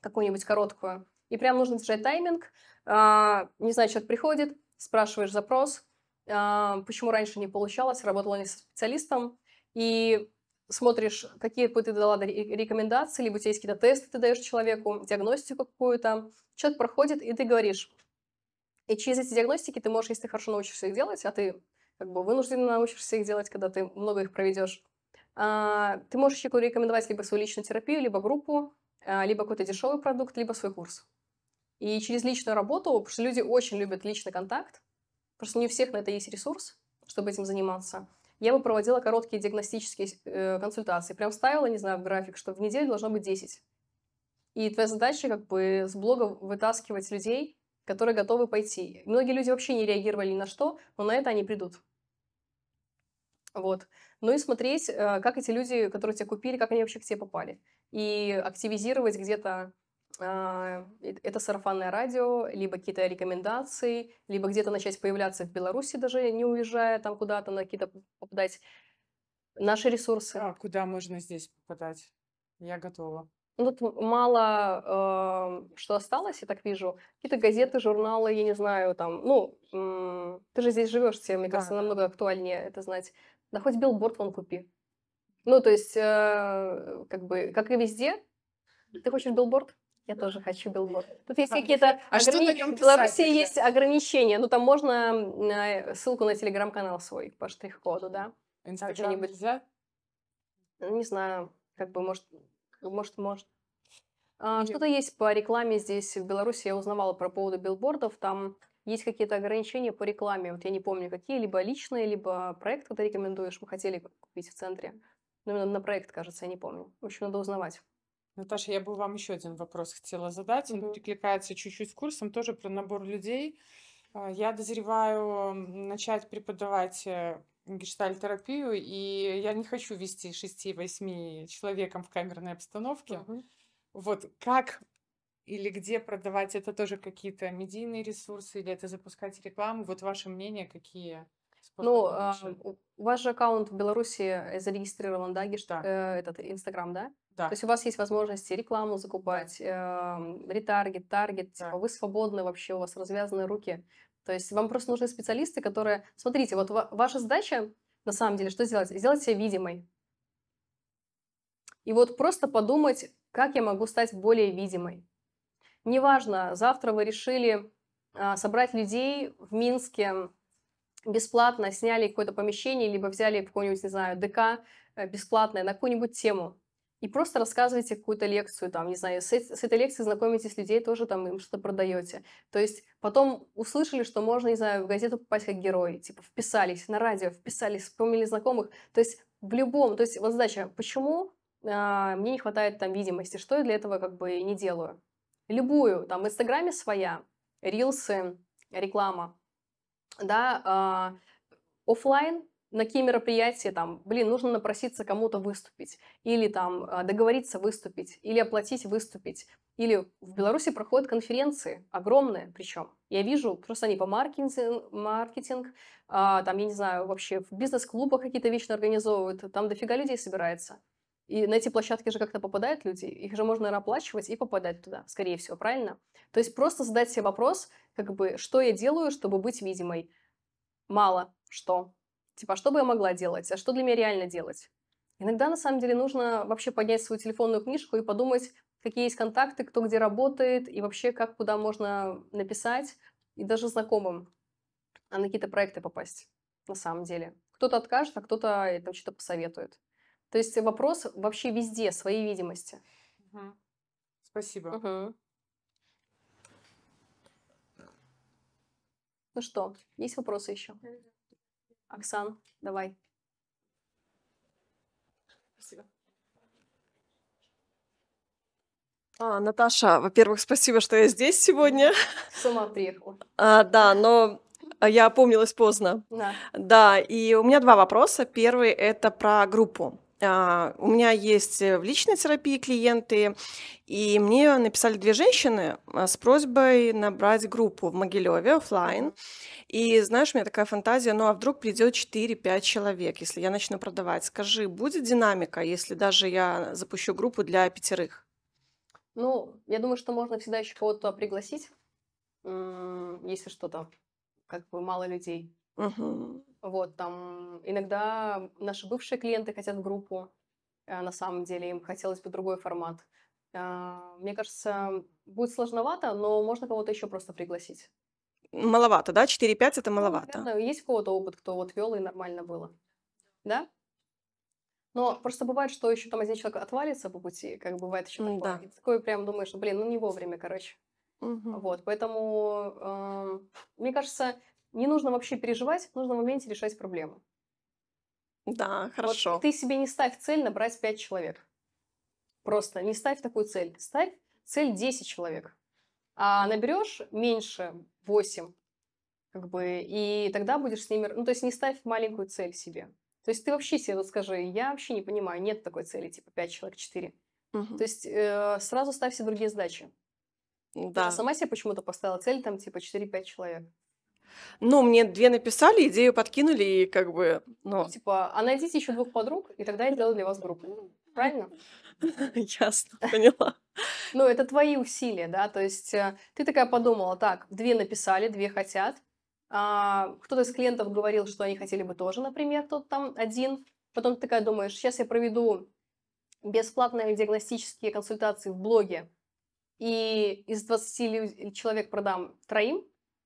[SPEAKER 1] какую-нибудь короткую. И прям нужно держать тайминг. А, Не знаю, человек приходит, спрашиваешь запрос, а, почему раньше не получалось, работала не со специалистом, и смотришь, какие ты дала рекомендации, либо у тебя есть какие-то тесты, ты даешь человеку, диагностику какую-то. Человек проходит, и ты говоришь. И через эти диагностики ты можешь, если ты хорошо научишься их делать, а ты как бы вынужденно научишься их делать, когда ты много их проведешь, а, ты можешь человеку рекомендовать либо свою личную терапию, либо группу, а, либо какой-то дешевый продукт, либо свой курс. И через личную работу, потому что люди очень любят личный контакт, просто не у всех на это есть ресурс, чтобы этим заниматься, я бы проводила короткие диагностические э, консультации. Прям ставила, не знаю, в график, что в неделю должно быть 10. И твоя задача как бы с блога вытаскивать людей, которые готовы пойти. Многие люди вообще не реагировали ни на что, но на это они придут. Вот. Ну и смотреть, э, как эти люди, которые тебя купили, как они вообще к тебе попали. И активизировать где-то а, это сарафанное радио, либо какие-то рекомендации, либо где-то начать появляться в Беларуси, даже не уезжая там куда-то, на какие-то попадать наши ресурсы.
[SPEAKER 14] А куда можно здесь попадать? Я готова.
[SPEAKER 1] Ну, тут мало э, что осталось, я так вижу. Какие-то газеты, журналы, я не знаю, там, ну, э, ты же здесь живешь, тебе, мне да. кажется, намного актуальнее это знать. Да хоть билборд вон купи. Ну, то есть, э, как бы, как и везде, ты хочешь билборд? Я тоже хочу билборд. Тут есть какие-то...
[SPEAKER 14] А что на
[SPEAKER 1] нем В Беларуси есть ограничения. Ну, там можно ссылку на телеграм-канал свой по штрих-коду, да?
[SPEAKER 14] Инстаграм нельзя?
[SPEAKER 1] Не знаю. Как бы, может, может, может. А, что-то есть по рекламе здесь в Беларуси. Я узнавала про поводу билбордов. Там есть какие-то ограничения по рекламе. Вот я не помню, какие. Либо личные, либо проект, когда рекомендуешь. Мы хотели купить в центре. Но именно на проект, кажется, я не помню. В общем, надо узнавать.
[SPEAKER 14] Наташа, я бы вам еще один вопрос хотела задать. Он перекликается чуть-чуть с курсом, тоже про набор людей. А, я дозреваю начать преподавать э, гештальтерапию, и я не хочу вести 6-8 человеком в камерной обстановке.
[SPEAKER 1] Мгм.
[SPEAKER 14] Вот как или где продавать, это тоже какие-то медийные ресурсы, или это запускать рекламу? Вот ваше мнение, какие
[SPEAKER 1] Ну,
[SPEAKER 14] способы
[SPEAKER 1] а,
[SPEAKER 14] лучше?
[SPEAKER 1] у- ваш же аккаунт в Беларуси э, зарегистрирован, да, геш...
[SPEAKER 14] Да.
[SPEAKER 1] э, этот Инстаграм, да?
[SPEAKER 14] Да.
[SPEAKER 1] То есть у вас есть возможность рекламу закупать, эм, ретаргет, таргет,
[SPEAKER 14] Да.
[SPEAKER 1] типа вы свободны вообще, у вас развязаны руки. То есть вам просто нужны специалисты, которые... Смотрите, вот ва- ваша задача, на самом деле, что сделать? Сделать себя видимой. И вот просто подумать, как я могу стать более видимой. Неважно, завтра вы решили а, собрать людей в Минске бесплатно, сняли какое-то помещение, либо взяли какой-нибудь, не знаю, ДК э, бесплатное на какую-нибудь тему. И просто рассказываете какую-то лекцию, там, не знаю, с, с этой лекцией знакомитесь людей, тоже там им что-то продаете. То есть потом услышали, что можно, не знаю, в газету попасть как герой, типа вписались, на радио вписались, вспомнили знакомых. То есть в любом, то есть вот задача, почему а, мне не хватает там видимости, что я для этого как бы не делаю. Любую, там в Инстаграме своя, рилсы, реклама, да, а, оффлайн, на какие мероприятия там, блин, нужно напроситься кому-то выступить, или там а, договориться выступить, или оплатить выступить, или в Беларуси проходят конференции, огромные причем. Я вижу, просто они по маркетинг, маркетинг а, там, я не знаю, вообще в бизнес-клубах какие-то вечно организовывают, там дофига людей собирается. И на эти площадки же как-то попадают люди, их же можно, оплачивать и попадать туда, скорее всего, правильно? То есть просто задать себе вопрос, как бы, что я делаю, чтобы быть видимой? Мало что. Типа, а что бы я могла делать? А что для меня реально делать? Иногда, на самом деле, нужно вообще поднять свою телефонную книжку и подумать, какие есть контакты, кто где работает, и вообще, как куда можно написать, и даже знакомым а на какие-то проекты попасть, на самом деле. Кто-то откажет, а кто-то это что-то посоветует. То есть вопрос вообще везде, своей видимости.
[SPEAKER 14] Мгм. Спасибо.
[SPEAKER 1] Мгм. Ну что, есть вопросы еще? Оксан, давай.
[SPEAKER 15] Спасибо. А, Наташа, во-первых, спасибо, что я здесь сегодня.
[SPEAKER 1] С ума приехала.
[SPEAKER 15] А, да, но я опомнилась поздно.
[SPEAKER 1] Да.
[SPEAKER 15] Да, и у меня два вопроса. Первый это про группу. А, у меня есть э, в личной терапии клиенты, и мне написали две женщины а, с просьбой набрать группу в Могилеве оффлайн. И знаешь, у меня такая фантазия, ну а вдруг придет 4-5 человек, если я начну продавать. Скажи, будет динамика, если даже я запущу группу для пятерых?
[SPEAKER 1] Ну, я думаю, что можно всегда еще кого-то пригласить, если что-то, как бы мало людей.
[SPEAKER 15] Мгм.
[SPEAKER 1] Вот, там иногда наши бывшие клиенты хотят в группу. э, на самом деле, им хотелось бы другой формат. А, мне кажется, будет сложновато, но можно кого-то еще просто пригласить.
[SPEAKER 15] Маловато, да? 4-5 это
[SPEAKER 1] Ну,
[SPEAKER 15] маловато.
[SPEAKER 1] наверное, есть у кого-то опыт, кто вот вел и нормально было. Да? Но просто бывает, что еще там один человек отвалится по пути, как бывает еще такое.
[SPEAKER 15] Да.
[SPEAKER 1] И такой прям думаешь, блин, ну не вовремя, короче.
[SPEAKER 15] Мгм.
[SPEAKER 1] Вот, поэтому, эм, мне кажется, не нужно вообще переживать, нужно в моменте решать проблему.
[SPEAKER 15] Да,
[SPEAKER 1] Вот
[SPEAKER 15] хорошо.
[SPEAKER 1] ты себе не ставь цель набрать 5 человек. Просто не ставь такую цель. Ставь цель 10 человек. А наберешь меньше 8, как бы, и тогда будешь с ними... Ну, то есть не ставь маленькую цель себе. То есть ты вообще себе вот скажи, я вообще не понимаю, нет такой цели, типа 5 человек, 4.
[SPEAKER 15] Мгм.
[SPEAKER 1] То есть э, сразу ставь себе другие задачи.
[SPEAKER 15] Да.
[SPEAKER 1] сама себе почему-то поставила цель, там, типа 4-5 человек.
[SPEAKER 15] Ну, мне две написали, идею подкинули, и как бы, ну,
[SPEAKER 1] Типа, а найдите еще двух подруг, и тогда я сделаю для вас группу. Правильно?
[SPEAKER 15] ясно, поняла.
[SPEAKER 1] Ну, это твои усилия, да, то есть э, ты такая подумала, так, две написали, две хотят, а, кто-то из клиентов говорил, что они хотели бы тоже, например, кто-то там один, потом ты такая думаешь, сейчас я проведу бесплатные диагностические консультации в блоге, и из 20 лю- человек продам троим,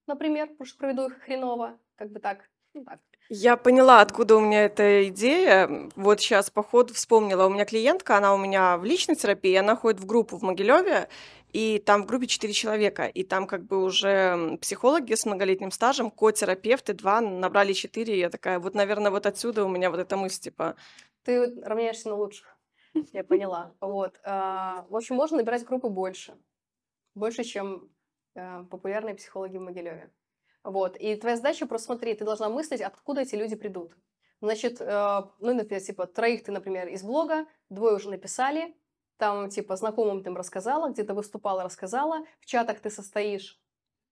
[SPEAKER 1] например, потому что проведу их хреново, как бы так, ну, так.
[SPEAKER 15] Я поняла, откуда у меня эта идея. Вот сейчас по ходу вспомнила. У меня клиентка, она у меня в личной терапии, она ходит в группу в Могилеве, и там в группе 4 человека, и там как бы уже психологи с многолетним стажем, ко-терапевты, два, набрали 4, и я такая, вот, наверное, вот отсюда у меня вот эта мысль, типа,
[SPEAKER 1] Ты равняешься на лучших, я поняла. Вот. а, В общем, можно набирать группы больше. Больше, чем популярные психологи в Могилеве. Вот. И твоя задача просто смотри, ты должна мыслить, откуда эти люди придут. Значит, э, ну, например, типа, троих ты, например, из блога, двое уже написали, там, типа, знакомым ты им рассказала, где-то выступала, рассказала, в чатах ты состоишь.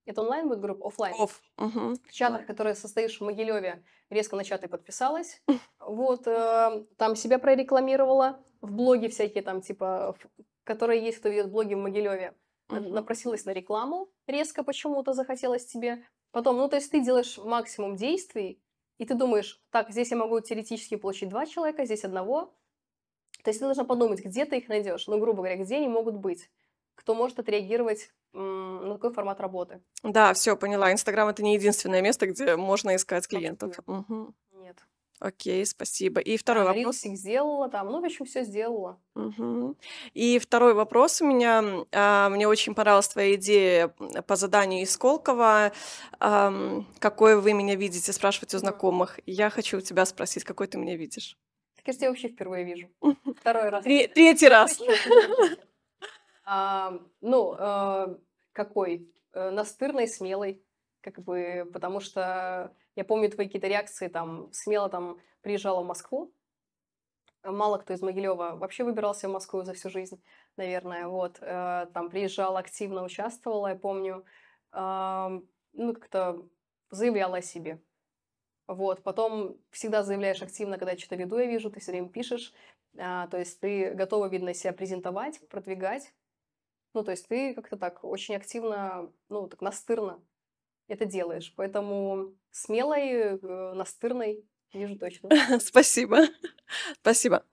[SPEAKER 1] Это онлайн будет группа? Офлайн?
[SPEAKER 15] Оф. Мгм.
[SPEAKER 1] в чатах, которые состоишь в Могилеве, резко на чаты подписалась. Вот, э, там себя прорекламировала. В блоге всякие там, типа, которые есть, кто ведет блоги в Могилеве. Напросилась на рекламу, резко почему-то захотелось тебе. Потом, ну, то есть ты делаешь максимум действий, и ты думаешь, так, здесь я могу теоретически получить два человека, здесь одного. То есть ты должна подумать, где ты их найдешь. Ну, грубо говоря, где они могут быть. Кто может отреагировать на такой формат работы.
[SPEAKER 15] Да, все, поняла. Инстаграм это не единственное место, где можно искать клиентов. Мгм. Окей, спасибо. И второй
[SPEAKER 1] А,
[SPEAKER 15] вопрос.
[SPEAKER 1] рилсик сделала там, ну, в общем, все сделала.
[SPEAKER 15] Мгм. И второй вопрос у меня. а, Мне очень понравилась твоя идея по заданию из Сколково. Ам, Какой вы меня видите? Спрашивать у знакомых. Я хочу у тебя спросить, какой ты меня видишь?
[SPEAKER 1] Так я же тебя вообще впервые вижу. Второй раз.
[SPEAKER 15] Тре- Третий раз.
[SPEAKER 1] А, ну, э, какой? Э, Настырный, смелый, как бы, потому что я помню твои какие-то реакции, там, смело там приезжала в Москву. Мало кто из Могилева вообще выбирался в Москву за всю жизнь, наверное, вот. Э, Там приезжала, активно участвовала, я помню. Ну, как-то заявляла о себе. Вот, потом всегда заявляешь активно, когда я что-то веду, я вижу, ты все время пишешь. А, то есть ты готова, видно, себя презентовать, продвигать. Ну, то есть ты как-то так очень активно, ну, так настырно это делаешь. Поэтому смелой, э, настырной вижу точно.
[SPEAKER 15] Спасибо. Спасибо.